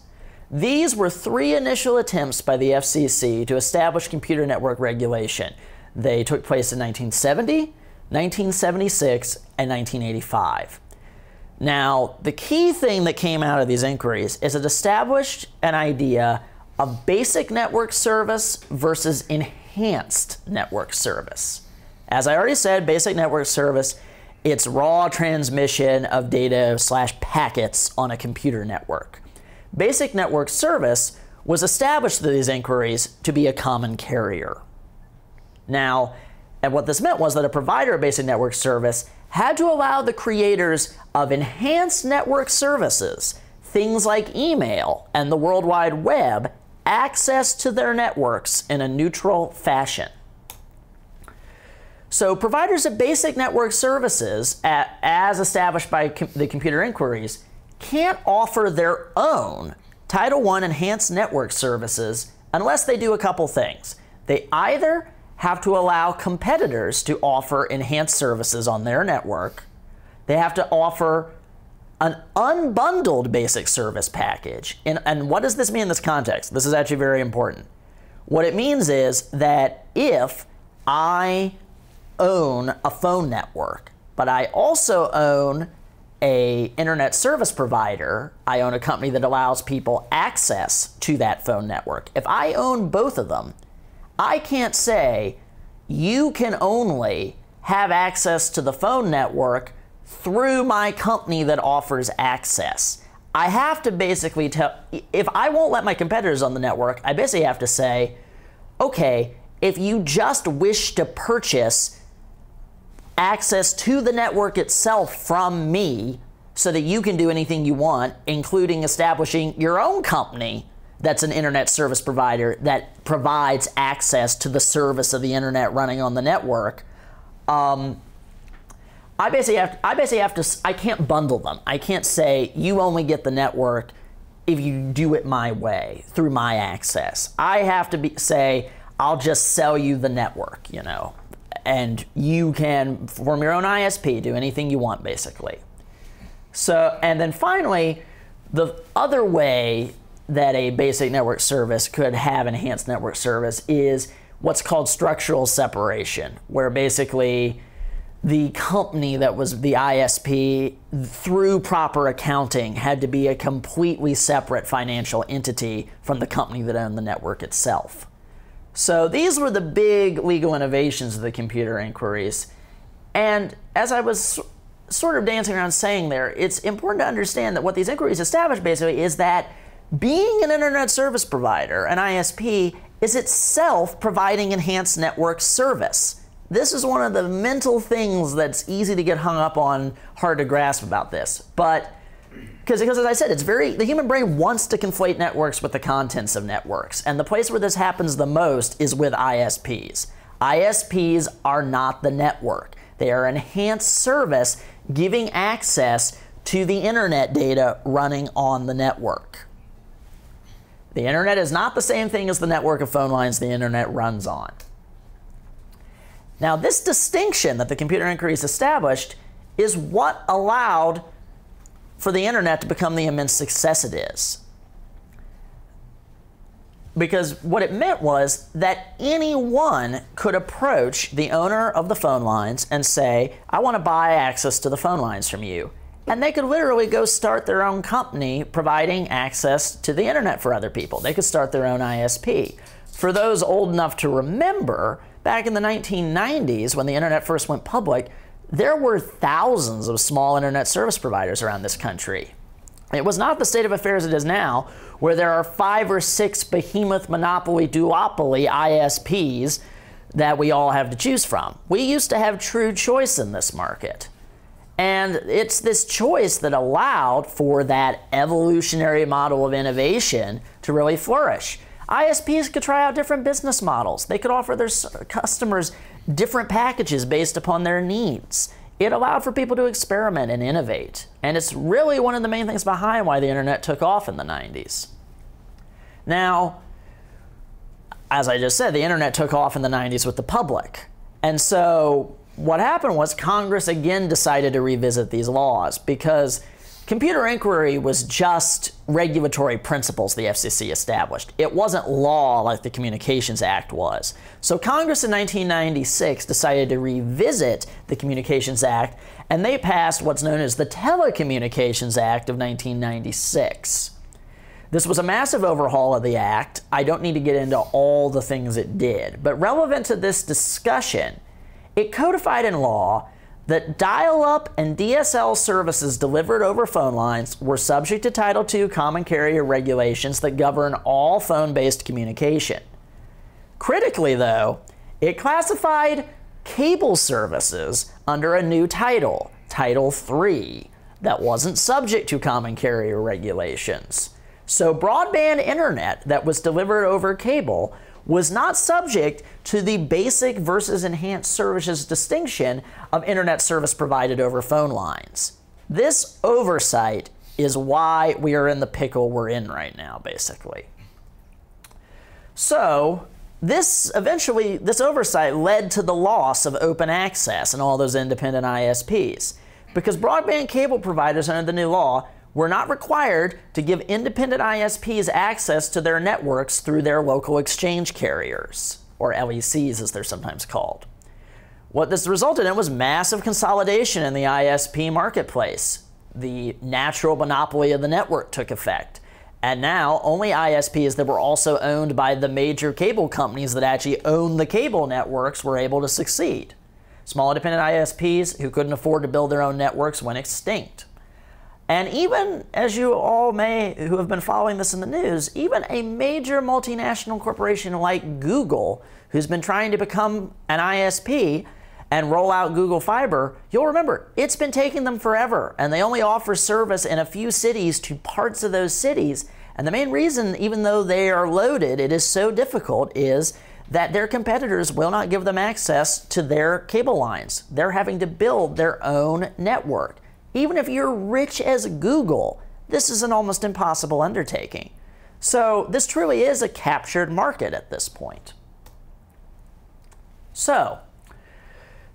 These were three initial attempts by the FCC to establish computer network regulation. They took place in 1970, 1976, and 1985. Now, the key thing that came out of these inquiries is it established an idea of basic network service versus enhanced network service. As I already said, basic network service, it's raw transmission of data slash packets on a computer network. Basic network service was established through these inquiries to be a common carrier. Now, and what this meant was that a provider of basic network service had to allow the creators of enhanced network services, things like email and the World Wide Web, access to their networks in a neutral fashion. So providers of basic network services, at, as established by com the computer inquiries, can't offer their own Title I enhanced network services unless they do a couple things. They either have to allow competitors to offer enhanced services on their network, they have to offer an unbundled basic service package. And, and what does this mean in this context? This is actually very important. What it means is that if I own a phone network, but I also own a internet service provider, I own a company that allows people access to that phone network. If I own both of them, I can't say you can only have access to the phone network through my company that offers access. I have to basically tell, if I won't let my competitors on the network, I basically have to say, okay, if you just wish to purchase access to the network itself from me so that you can do anything you want, including establishing your own company that's an internet service provider that provides access to the service of the internet running on the network. Um, I basically have to, I basically have to I can't bundle them. I can't say you only get the network if you do it my way through my access. I have to be say I'll just sell you the network, you know and you can form your own ISP, do anything you want basically. So, and then finally, the other way that a basic network service could have enhanced network service is what's called structural separation, where basically the company that was the ISP, through proper accounting, had to be a completely separate financial entity from the company that owned the network itself. So these were the big legal innovations of the computer inquiries. And as I was sort of dancing around saying there, it's important to understand that what these inquiries establish basically is that being an internet service provider, an ISP, is itself providing enhanced network service. This is one of the mental things that's easy to get hung up on, hard to grasp about this. But because as I said, it's very the human brain wants to conflate networks with the contents of networks, and the place where this happens the most is with ISPs. ISPs are not the network; they are enhanced service giving access to the internet data running on the network. The internet is not the same thing as the network of phone lines the internet runs on. Now, this distinction that the computer inquiries established is what allowed for the internet to become the immense success it is. Because what it meant was that anyone could approach the owner of the phone lines and say, I want to buy access to the phone lines from you. And they could literally go start their own company providing access to the internet for other people. They could start their own ISP. For those old enough to remember, back in the 1990s when the internet first went public, there were thousands of small internet service providers around this country. It was not the state of affairs it is now, where there are five or six behemoth monopoly duopoly ISPs that we all have to choose from. We used to have true choice in this market. And it's this choice that allowed for that evolutionary model of innovation to really flourish. ISPs could try out different business models. They could offer their customers different packages based upon their needs. it allowed for people to experiment and innovate. And it's really one of the main things behind why the internet took off in the 90s. Now, as I just said, the internet took off in the 90s with the public. And so what happened was Congress again decided to revisit these laws because computer inquiry was just regulatory principles the FCC established. It wasn't law like the Communications Act was. So Congress in 1996 decided to revisit the Communications Act and they passed what's known as the Telecommunications Act of 1996. This was a massive overhaul of the Act. I don't need to get into all the things it did, but relevant to this discussion, it codified in law that dial up and DSL services delivered over phone lines were subject to Title II common carrier regulations that govern all phone based communication. Critically, though, it classified cable services under a new title, Title III, that wasn't subject to common carrier regulations. So, broadband internet that was delivered over cable was not subject to the basic versus enhanced services distinction of internet service provided over phone lines. This oversight is why we are in the pickle we're in right now, basically. So, this eventually, this oversight led to the loss of open access and all those independent ISPs. Because broadband cable providers under the new law were not required to give independent ISPs access to their networks through their local exchange carriers, or LECs as they're sometimes called. What this resulted in was massive consolidation in the ISP marketplace. The natural monopoly of the network took effect. And now, only ISPs that were also owned by the major cable companies that actually own the cable networks were able to succeed. Small independent ISPs who couldn't afford to build their own networks went extinct. And even as you all may, who have been following this in the news, even a major multinational corporation like Google, who's been trying to become an ISP and roll out Google Fiber, you'll remember it's been taking them forever. And they only offer service in a few cities to parts of those cities. And the main reason, even though they are loaded, it is so difficult is that their competitors will not give them access to their cable lines. They're having to build their own network. Even if you're rich as Google, this is an almost impossible undertaking. So this truly is a captured market at this point. So,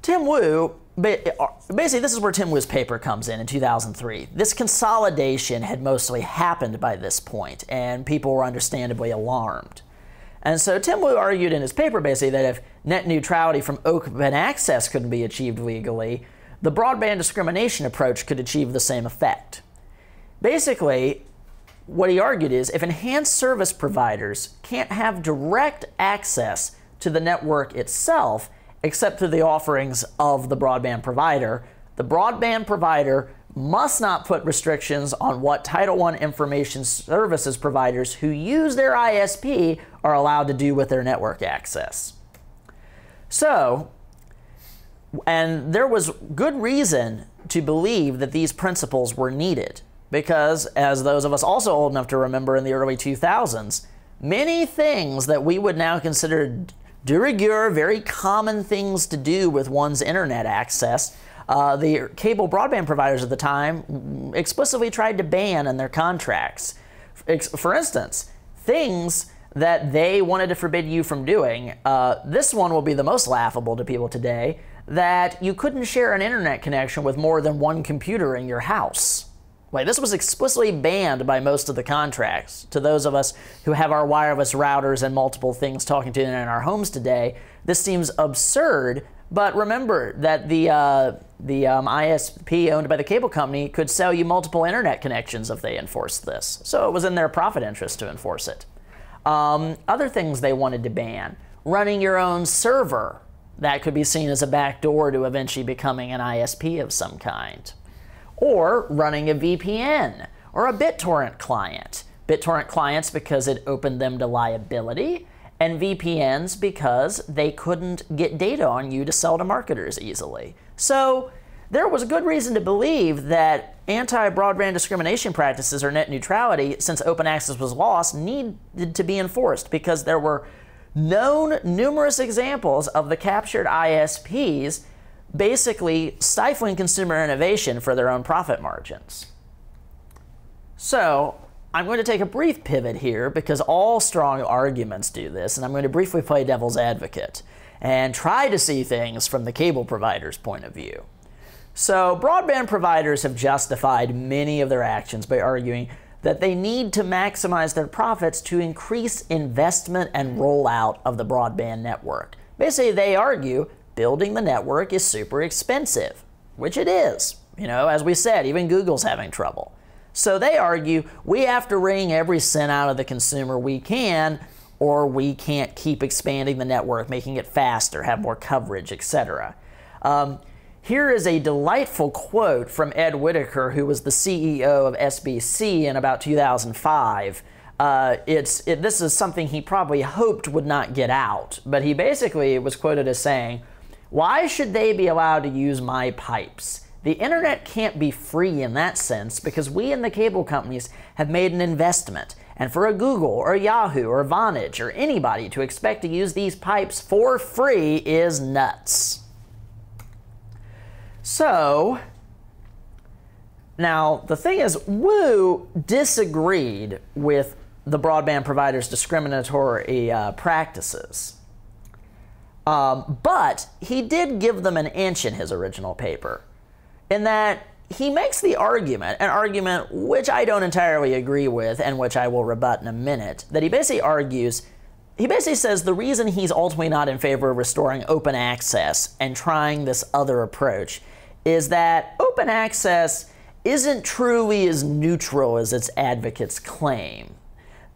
Tim Wu, basically, this is where Tim Wu's paper comes in in 2003. This consolidation had mostly happened by this point, and people were understandably alarmed. And so Tim Wu argued in his paper basically that if net neutrality from open access couldn't be achieved legally, the broadband discrimination approach could achieve the same effect. Basically, what he argued is if enhanced service providers can't have direct access to the network itself, except through the offerings of the broadband provider, the broadband provider must not put restrictions on what Title I information services providers who use their ISP are allowed to do with their network access. So, and there was good reason to believe that these principles were needed because, as those of us also old enough to remember in the early 2000s, many things that we would now consider de rigueur, very common things to do with one's internet access, uh, the cable broadband providers at the time explicitly tried to ban in their contracts. For instance, things that they wanted to forbid you from doing. Uh, this one will be the most laughable to people today that you couldn't share an internet connection with more than one computer in your house. Like this was explicitly banned by most of the contracts. To those of us who have our wireless routers and multiple things talking to them in our homes today, this seems absurd. But remember that the uh, the um, ISP owned by the cable company could sell you multiple internet connections if they enforced this. So it was in their profit interest to enforce it. Um, other things they wanted to ban: running your own server that could be seen as a backdoor to eventually becoming an ISP of some kind. Or running a VPN or a BitTorrent client. BitTorrent clients because it opened them to liability, and VPNs because they couldn't get data on you to sell to marketers easily. So there was a good reason to believe that anti-broadband discrimination practices or net neutrality, since open access was lost, needed to be enforced because there were known numerous examples of the captured ISPs basically stifling consumer innovation for their own profit margins. So, I'm going to take a brief pivot here because all strong arguments do this, and I'm going to briefly play devil's advocate and try to see things from the cable provider's point of view. So, broadband providers have justified many of their actions by arguing that they need to maximize their profits to increase investment and rollout of the broadband network. Basically, they argue building the network is super expensive, which it is. You know, as we said, even Google's having trouble. So they argue we have to wring every cent out of the consumer we can, or we can't keep expanding the network, making it faster, have more coverage, etc. Um, here is a delightful quote from Ed Whitacre, who was the CEO of SBC in about 2005. Uh, it's it, this is something he probably hoped would not get out, but he basically was quoted as saying, "Why should they be allowed to use my pipes? The internet can't be free in that sense because we in the cable companies have made an investment." And for a Google or Yahoo or Vonage or anybody to expect to use these pipes for free is nuts. So, now the thing is, Wu disagreed with the broadband provider's discriminatory uh, practices. Um, but he did give them an inch in his original paper, in that he makes the argument, an argument which I don't entirely agree with and which I will rebut in a minute, that he basically argues he basically says the reason he's ultimately not in favor of restoring open access and trying this other approach is that open access isn't truly as neutral as its advocates claim.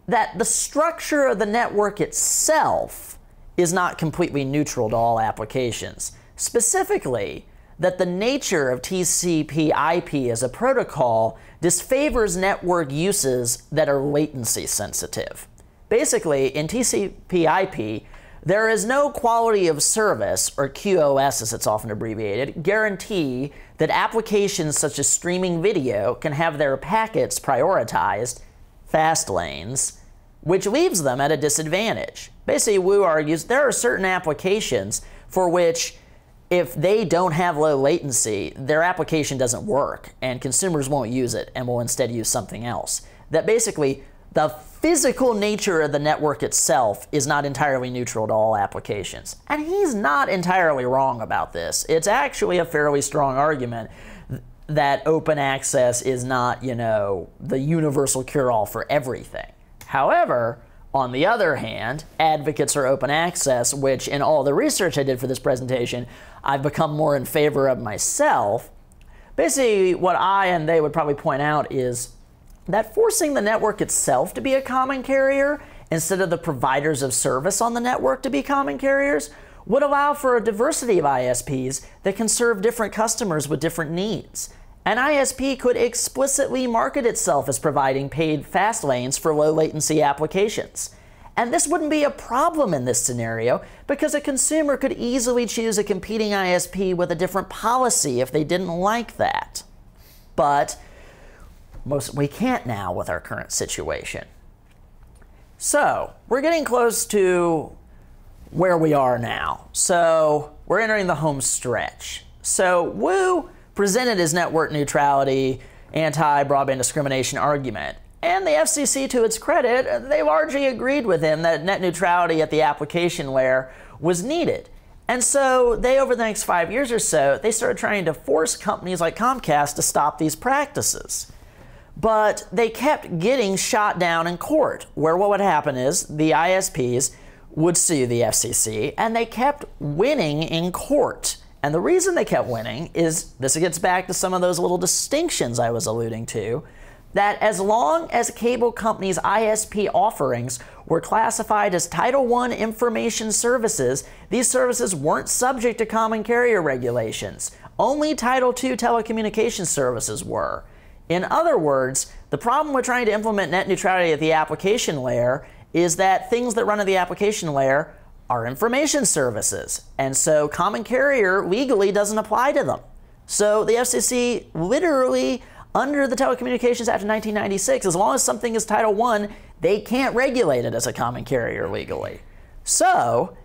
That the structure of the network itself is not completely neutral to all applications. Specifically, that the nature of TCP IP as a protocol disfavors network uses that are latency sensitive. Basically, in TCP IP, there is no quality of service, or QoS as it's often abbreviated, guarantee that applications such as streaming video can have their packets prioritized, fast lanes, which leaves them at a disadvantage. Basically, Wu argues there are certain applications for which if they don't have low latency, their application doesn't work and consumers won't use it and will instead use something else. That basically the physical nature of the network itself is not entirely neutral to all applications. And he's not entirely wrong about this. It's actually a fairly strong argument that open access is not, you know, the universal cure all for everything. However, on the other hand, advocates for open access, which in all the research I did for this presentation, I've become more in favor of myself. Basically, what I and they would probably point out is that forcing the network itself to be a common carrier instead of the providers of service on the network to be common carriers would allow for a diversity of ISPs that can serve different customers with different needs. An ISP could explicitly market itself as providing paid fast lanes for low latency applications. And this wouldn't be a problem in this scenario because a consumer could easily choose a competing ISP with a different policy if they didn't like that. But most we can't now with our current situation. So, we're getting close to where we are now. So, we're entering the home stretch. So, Wu presented his network neutrality, anti broadband discrimination argument. And the FCC, to its credit, they largely agreed with him that net neutrality at the application layer was needed. And so they, over the next five years or so, they started trying to force companies like Comcast to stop these practices. But they kept getting shot down in court, where what would happen is the ISPs would sue the FCC, and they kept winning in court. And the reason they kept winning is this gets back to some of those little distinctions I was alluding to. That as long as cable companies' ISP offerings were classified as Title I information services, these services weren't subject to common carrier regulations. Only Title II telecommunication services were. In other words, the problem with trying to implement net neutrality at the application layer is that things that run at the application layer are information services. And so common carrier legally doesn't apply to them. So the FCC literally, under the Telecommunications Act of 1996, as long as something is Title I, they can't regulate it as a common carrier legally. So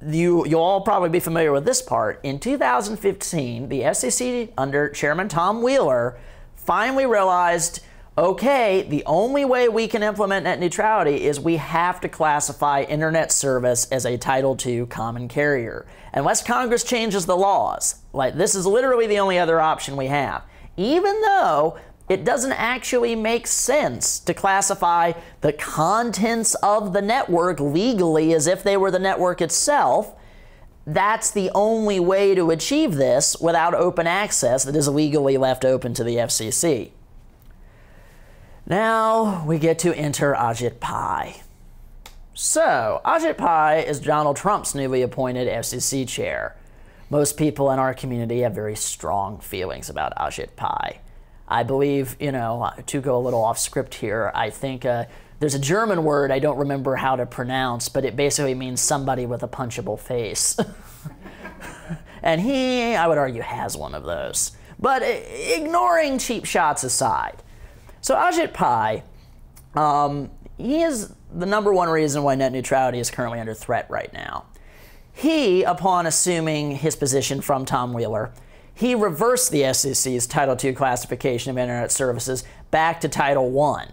you you'll all probably be familiar with this part. In 2015, the FCC under Chairman Tom Wheeler finally realized okay, the only way we can implement net neutrality is we have to classify internet service as a Title II common carrier. Unless Congress changes the laws, like this is literally the only other option we have. Even though it doesn't actually make sense to classify the contents of the network legally as if they were the network itself. That's the only way to achieve this without open access that is legally left open to the FCC. Now we get to enter Ajit Pai. So, Ajit Pai is Donald Trump's newly appointed FCC chair. Most people in our community have very strong feelings about Ajit Pai. I believe, you know, to go a little off script here, I think uh, there's a German word I don't remember how to pronounce, but it basically means somebody with a punchable face. and he, I would argue, has one of those. But ignoring cheap shots aside, so Ajit Pai, um, he is the number one reason why net neutrality is currently under threat right now. He, upon assuming his position from Tom Wheeler, he reversed the FCC's Title II classification of Internet services back to Title I.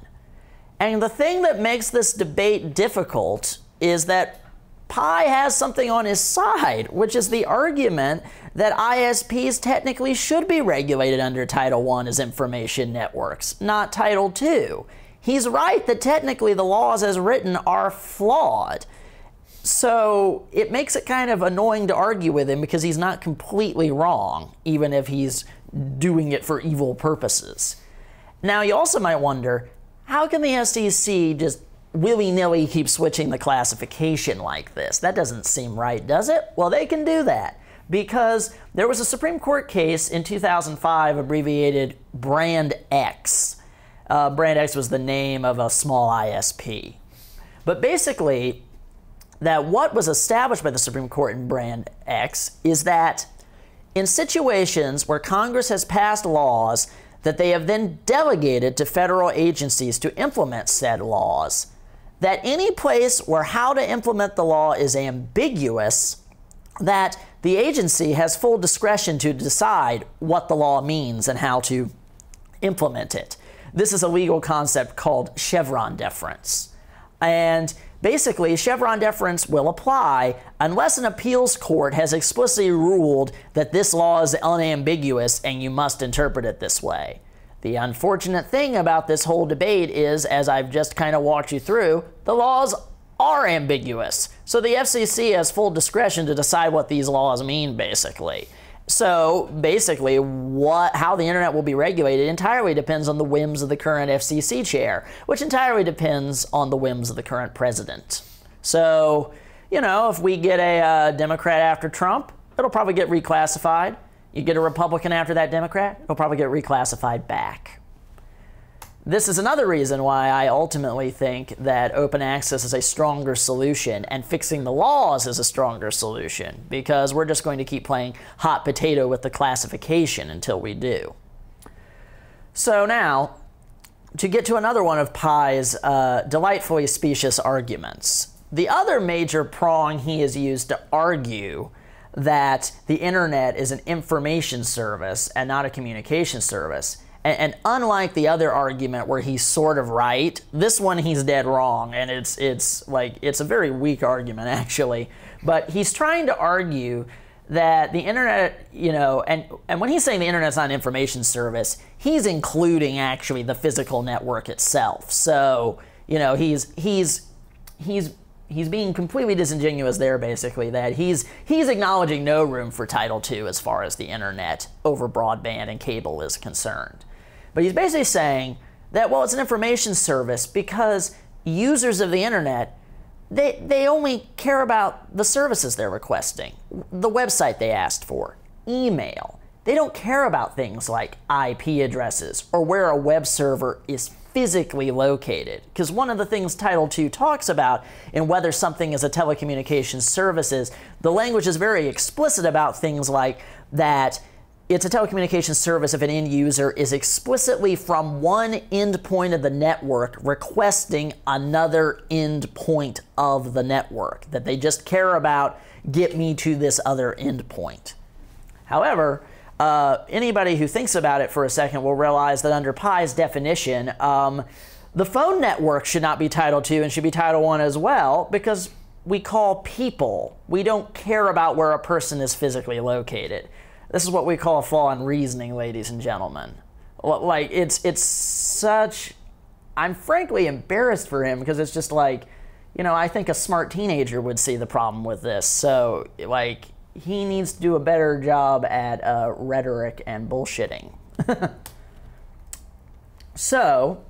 And the thing that makes this debate difficult is that Pai has something on his side, which is the argument that ISPs technically should be regulated under Title I as information networks, not Title II. He's right that technically the laws as written are flawed. So it makes it kind of annoying to argue with him because he's not completely wrong, even if he's doing it for evil purposes. Now, you also might wonder how can the FCC just willy nilly keep switching the classification like this. That doesn't seem right, does it? Well, they can do that because there was a Supreme Court case in 2005 abbreviated Brand X. Uh, Brand X was the name of a small ISP. But basically, that what was established by the Supreme Court in Brand X is that in situations where Congress has passed laws that they have then delegated to federal agencies to implement said laws, that any place where how to implement the law is ambiguous, that the agency has full discretion to decide what the law means and how to implement it. This is a legal concept called Chevron deference. And basically, Chevron deference will apply unless an appeals court has explicitly ruled that this law is unambiguous and you must interpret it this way. The unfortunate thing about this whole debate is, as I've just kind of walked you through, the laws are ambiguous. So the FCC has full discretion to decide what these laws mean, basically. So basically, what how the internet will be regulated entirely depends on the whims of the current FCC chair, which entirely depends on the whims of the current president. So, you know, if we get a uh, Democrat after Trump, it'll probably get reclassified. You get a Republican after that Democrat, it'll probably get reclassified back. This is another reason why I ultimately think that open access is a stronger solution and fixing the laws is a stronger solution because we're just going to keep playing hot potato with the classification until we do. So now, to get to another one of Pai's uh, delightfully specious arguments, the other major prong he has used to argue that the internet is an information service and not a communication service. And, and, unlike the other argument where he's sort of right, this one he's dead wrong, and it's it's like it's a very weak argument actually. But he's trying to argue that the internet, you know, and and when he's saying the internet's not an information service, he's including actually the physical network itself. So you know, he's he's he's he's being completely disingenuous there basically that he's he's acknowledging no room for title II as far as the internet over broadband and cable is concerned but he's basically saying that well it's an information service because users of the internet they, they only care about the services they're requesting the website they asked for email they don't care about things like ip addresses or where a web server is physically located. Because one of the things Title II talks about in whether something is a telecommunications service is the language is very explicit about things like that it's a telecommunications service if an end user is explicitly from one endpoint of the network requesting another endpoint of the network, that they just care about get me to this other endpoint. However, uh, anybody who thinks about it for a second will realize that under Pai's definition, um, the phone network should not be Title II and should be Title I as well because we call people. We don't care about where a person is physically located. This is what we call a flaw in reasoning, ladies and gentlemen. Like it's it's such. I'm frankly embarrassed for him because it's just like, you know, I think a smart teenager would see the problem with this. So like he needs to do a better job at uh, rhetoric and bullshitting. so,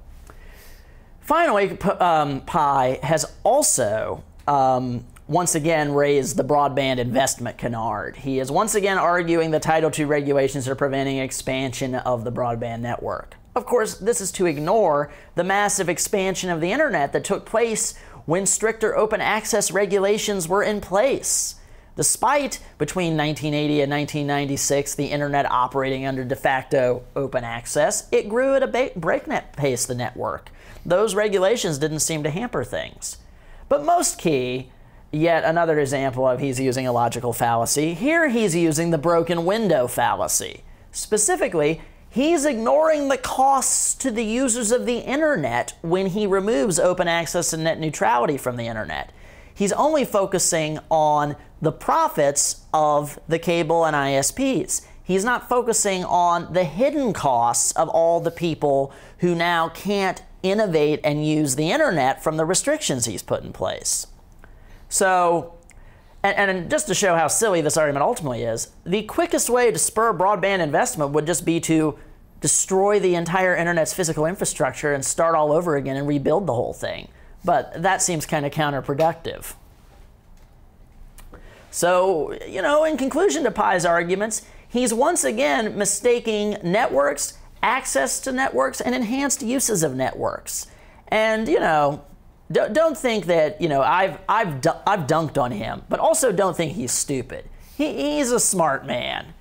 finally, um, Pai has also um, once again raised the broadband investment canard. He is once again arguing the Title II regulations are preventing expansion of the broadband network. Of course, this is to ignore the massive expansion of the internet that took place when stricter open access regulations were in place. Despite between 1980 and 1996 the internet operating under de facto open access, it grew at a breakneck pace, the network. Those regulations didn't seem to hamper things. But most key, Yet another example of he's using a logical fallacy. Here he's using the broken window fallacy. Specifically, he's ignoring the costs to the users of the internet when he removes open access and net neutrality from the internet. He's only focusing on the profits of the cable and ISPs. He's not focusing on the hidden costs of all the people who now can't innovate and use the internet from the restrictions he's put in place. So, and, and, just to show how silly this argument ultimately is, the quickest way to spur broadband investment would just be to destroy the entire internet's physical infrastructure and start all over again and rebuild the whole thing. But that seems kind of counterproductive. So, you know, in conclusion to Pai's arguments, he's once again mistaking networks, access to networks, and enhanced uses of networks. And, you know, don't think that you know I've I've I've dunked on him, but also don't think he's stupid. He, he's a smart man.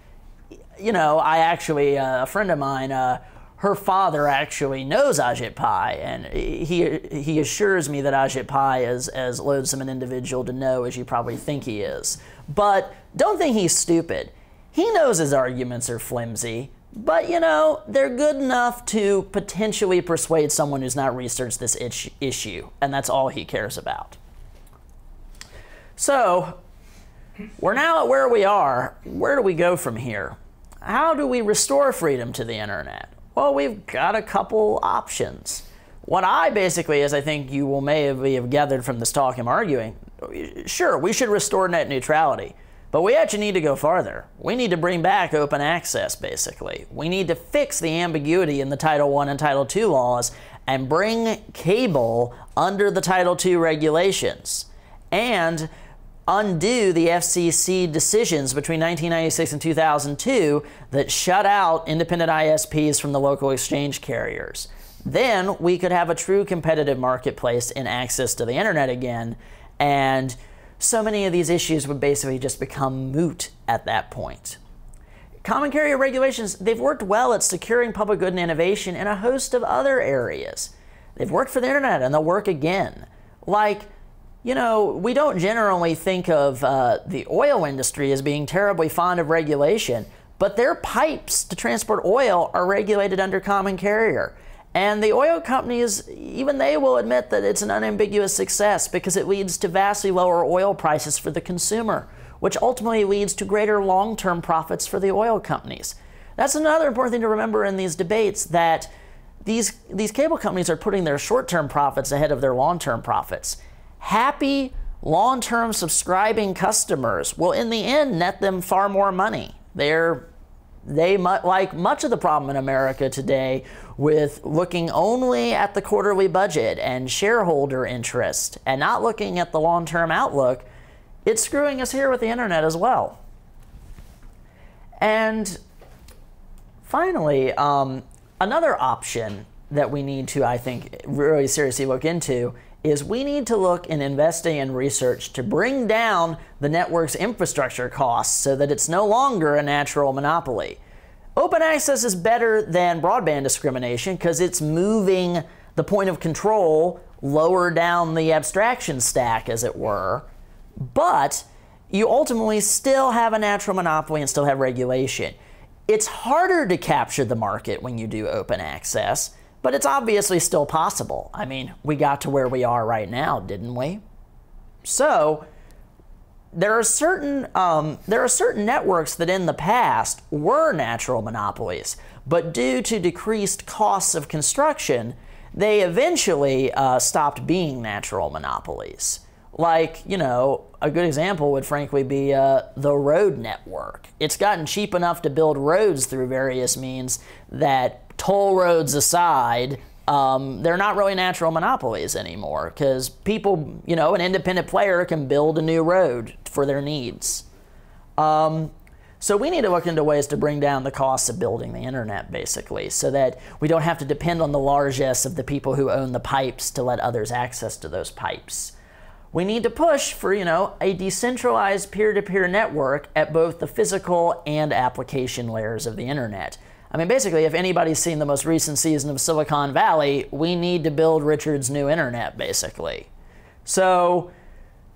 You know, I actually uh, a friend of mine, uh, her father actually knows Ajit Pai, and he he assures me that Ajit Pai is as loathsome an individual to know as you probably think he is. But don't think he's stupid. He knows his arguments are flimsy. But you know, they're good enough to potentially persuade someone who's not researched this issue, and that's all he cares about. So, we're now at where we are. Where do we go from here? How do we restore freedom to the internet? Well, we've got a couple options. What I basically, as I think you will may have, have gathered from this talk I'm arguing, sure, we should restore net neutrality. But we actually need to go farther. We need to bring back open access, basically. We need to fix the ambiguity in the Title I and Title II laws and bring cable under the Title II regulations and undo the FCC decisions between 1996 and 2002 that shut out independent ISPs from the local exchange carriers. Then we could have a true competitive marketplace in access to the internet again and so many of these issues would basically just become moot at that point. Common carrier regulations, they've worked well at securing public good and innovation in a host of other areas. They've worked for the internet and they'll work again. Like, you know, we don't generally think of uh, the oil industry as being terribly fond of regulation, but their pipes to transport oil are regulated under common carrier. And the oil companies, even they will admit that it's an unambiguous success because it leads to vastly lower oil prices for the consumer, which ultimately leads to greater long term profits for the oil companies. That's another important thing to remember in these debates that these, these cable companies are putting their short term profits ahead of their long term profits. Happy long term subscribing customers will, in the end, net them far more money. They're they, like much of the problem in America today, with looking only at the quarterly budget and shareholder interest and not looking at the long term outlook, it's screwing us here with the internet as well. And finally, um, another option that we need to, I think, really seriously look into is we need to look in investing in research to bring down the network's infrastructure costs so that it's no longer a natural monopoly. Open access is better than broadband discrimination because it's moving the point of control lower down the abstraction stack, as it were. But you ultimately still have a natural monopoly and still have regulation. It's harder to capture the market when you do open access, but it's obviously still possible. I mean, we got to where we are right now, didn't we? So, there are certain um, there are certain networks that in the past were natural monopolies, but due to decreased costs of construction, they eventually uh, stopped being natural monopolies. Like, you know, a good example would frankly be uh, the road network. It's gotten cheap enough to build roads through various means that, toll roads aside, um, they're not really natural monopolies anymore because people, you know, an independent player can build a new road for their needs. Um, so we need to look into ways to bring down the costs of building the internet, basically, so that we don't have to depend on the largesse of the people who own the pipes to let others access to those pipes. We need to push for, you know, a decentralized peer-to-peer network at both the physical and application layers of the internet. I mean, basically, if anybody's seen the most recent season of Silicon Valley, we need to build Richard's new internet, basically. So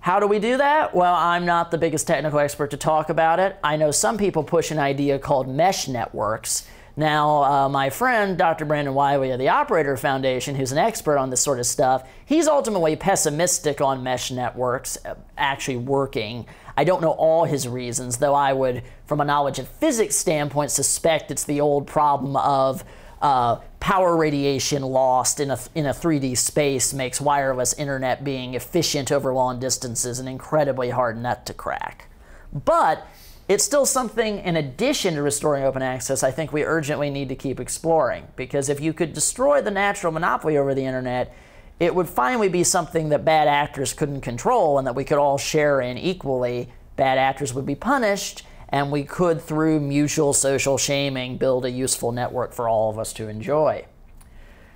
how do we do that? Well, I'm not the biggest technical expert to talk about it. I know some people push an idea called mesh networks. Now, uh, my friend, Dr. Brandon Wiley of the Operator Foundation, who's an expert on this sort of stuff, he's ultimately pessimistic on mesh networks uh, actually working. I don't know all his reasons, though I would, from a knowledge of physics standpoint, suspect it's the old problem of uh, power radiation lost in a, in a 3D space makes wireless internet being efficient over long distances an incredibly hard nut to crack. But it's still something, in addition to restoring open access, I think we urgently need to keep exploring. Because if you could destroy the natural monopoly over the internet, it would finally be something that bad actors couldn't control and that we could all share in equally. Bad actors would be punished, and we could, through mutual social shaming, build a useful network for all of us to enjoy.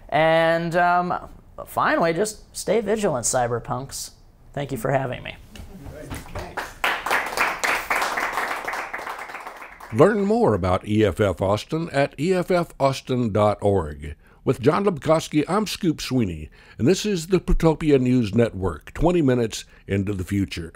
And um, finally, just stay vigilant, cyberpunks. Thank you for having me. Learn more about EFF Austin at EFFaustin.org. With Jon Lebkowsky, I'm Scoop Sweeney, and this is the Plutopia News Network, 20 minutes into the future.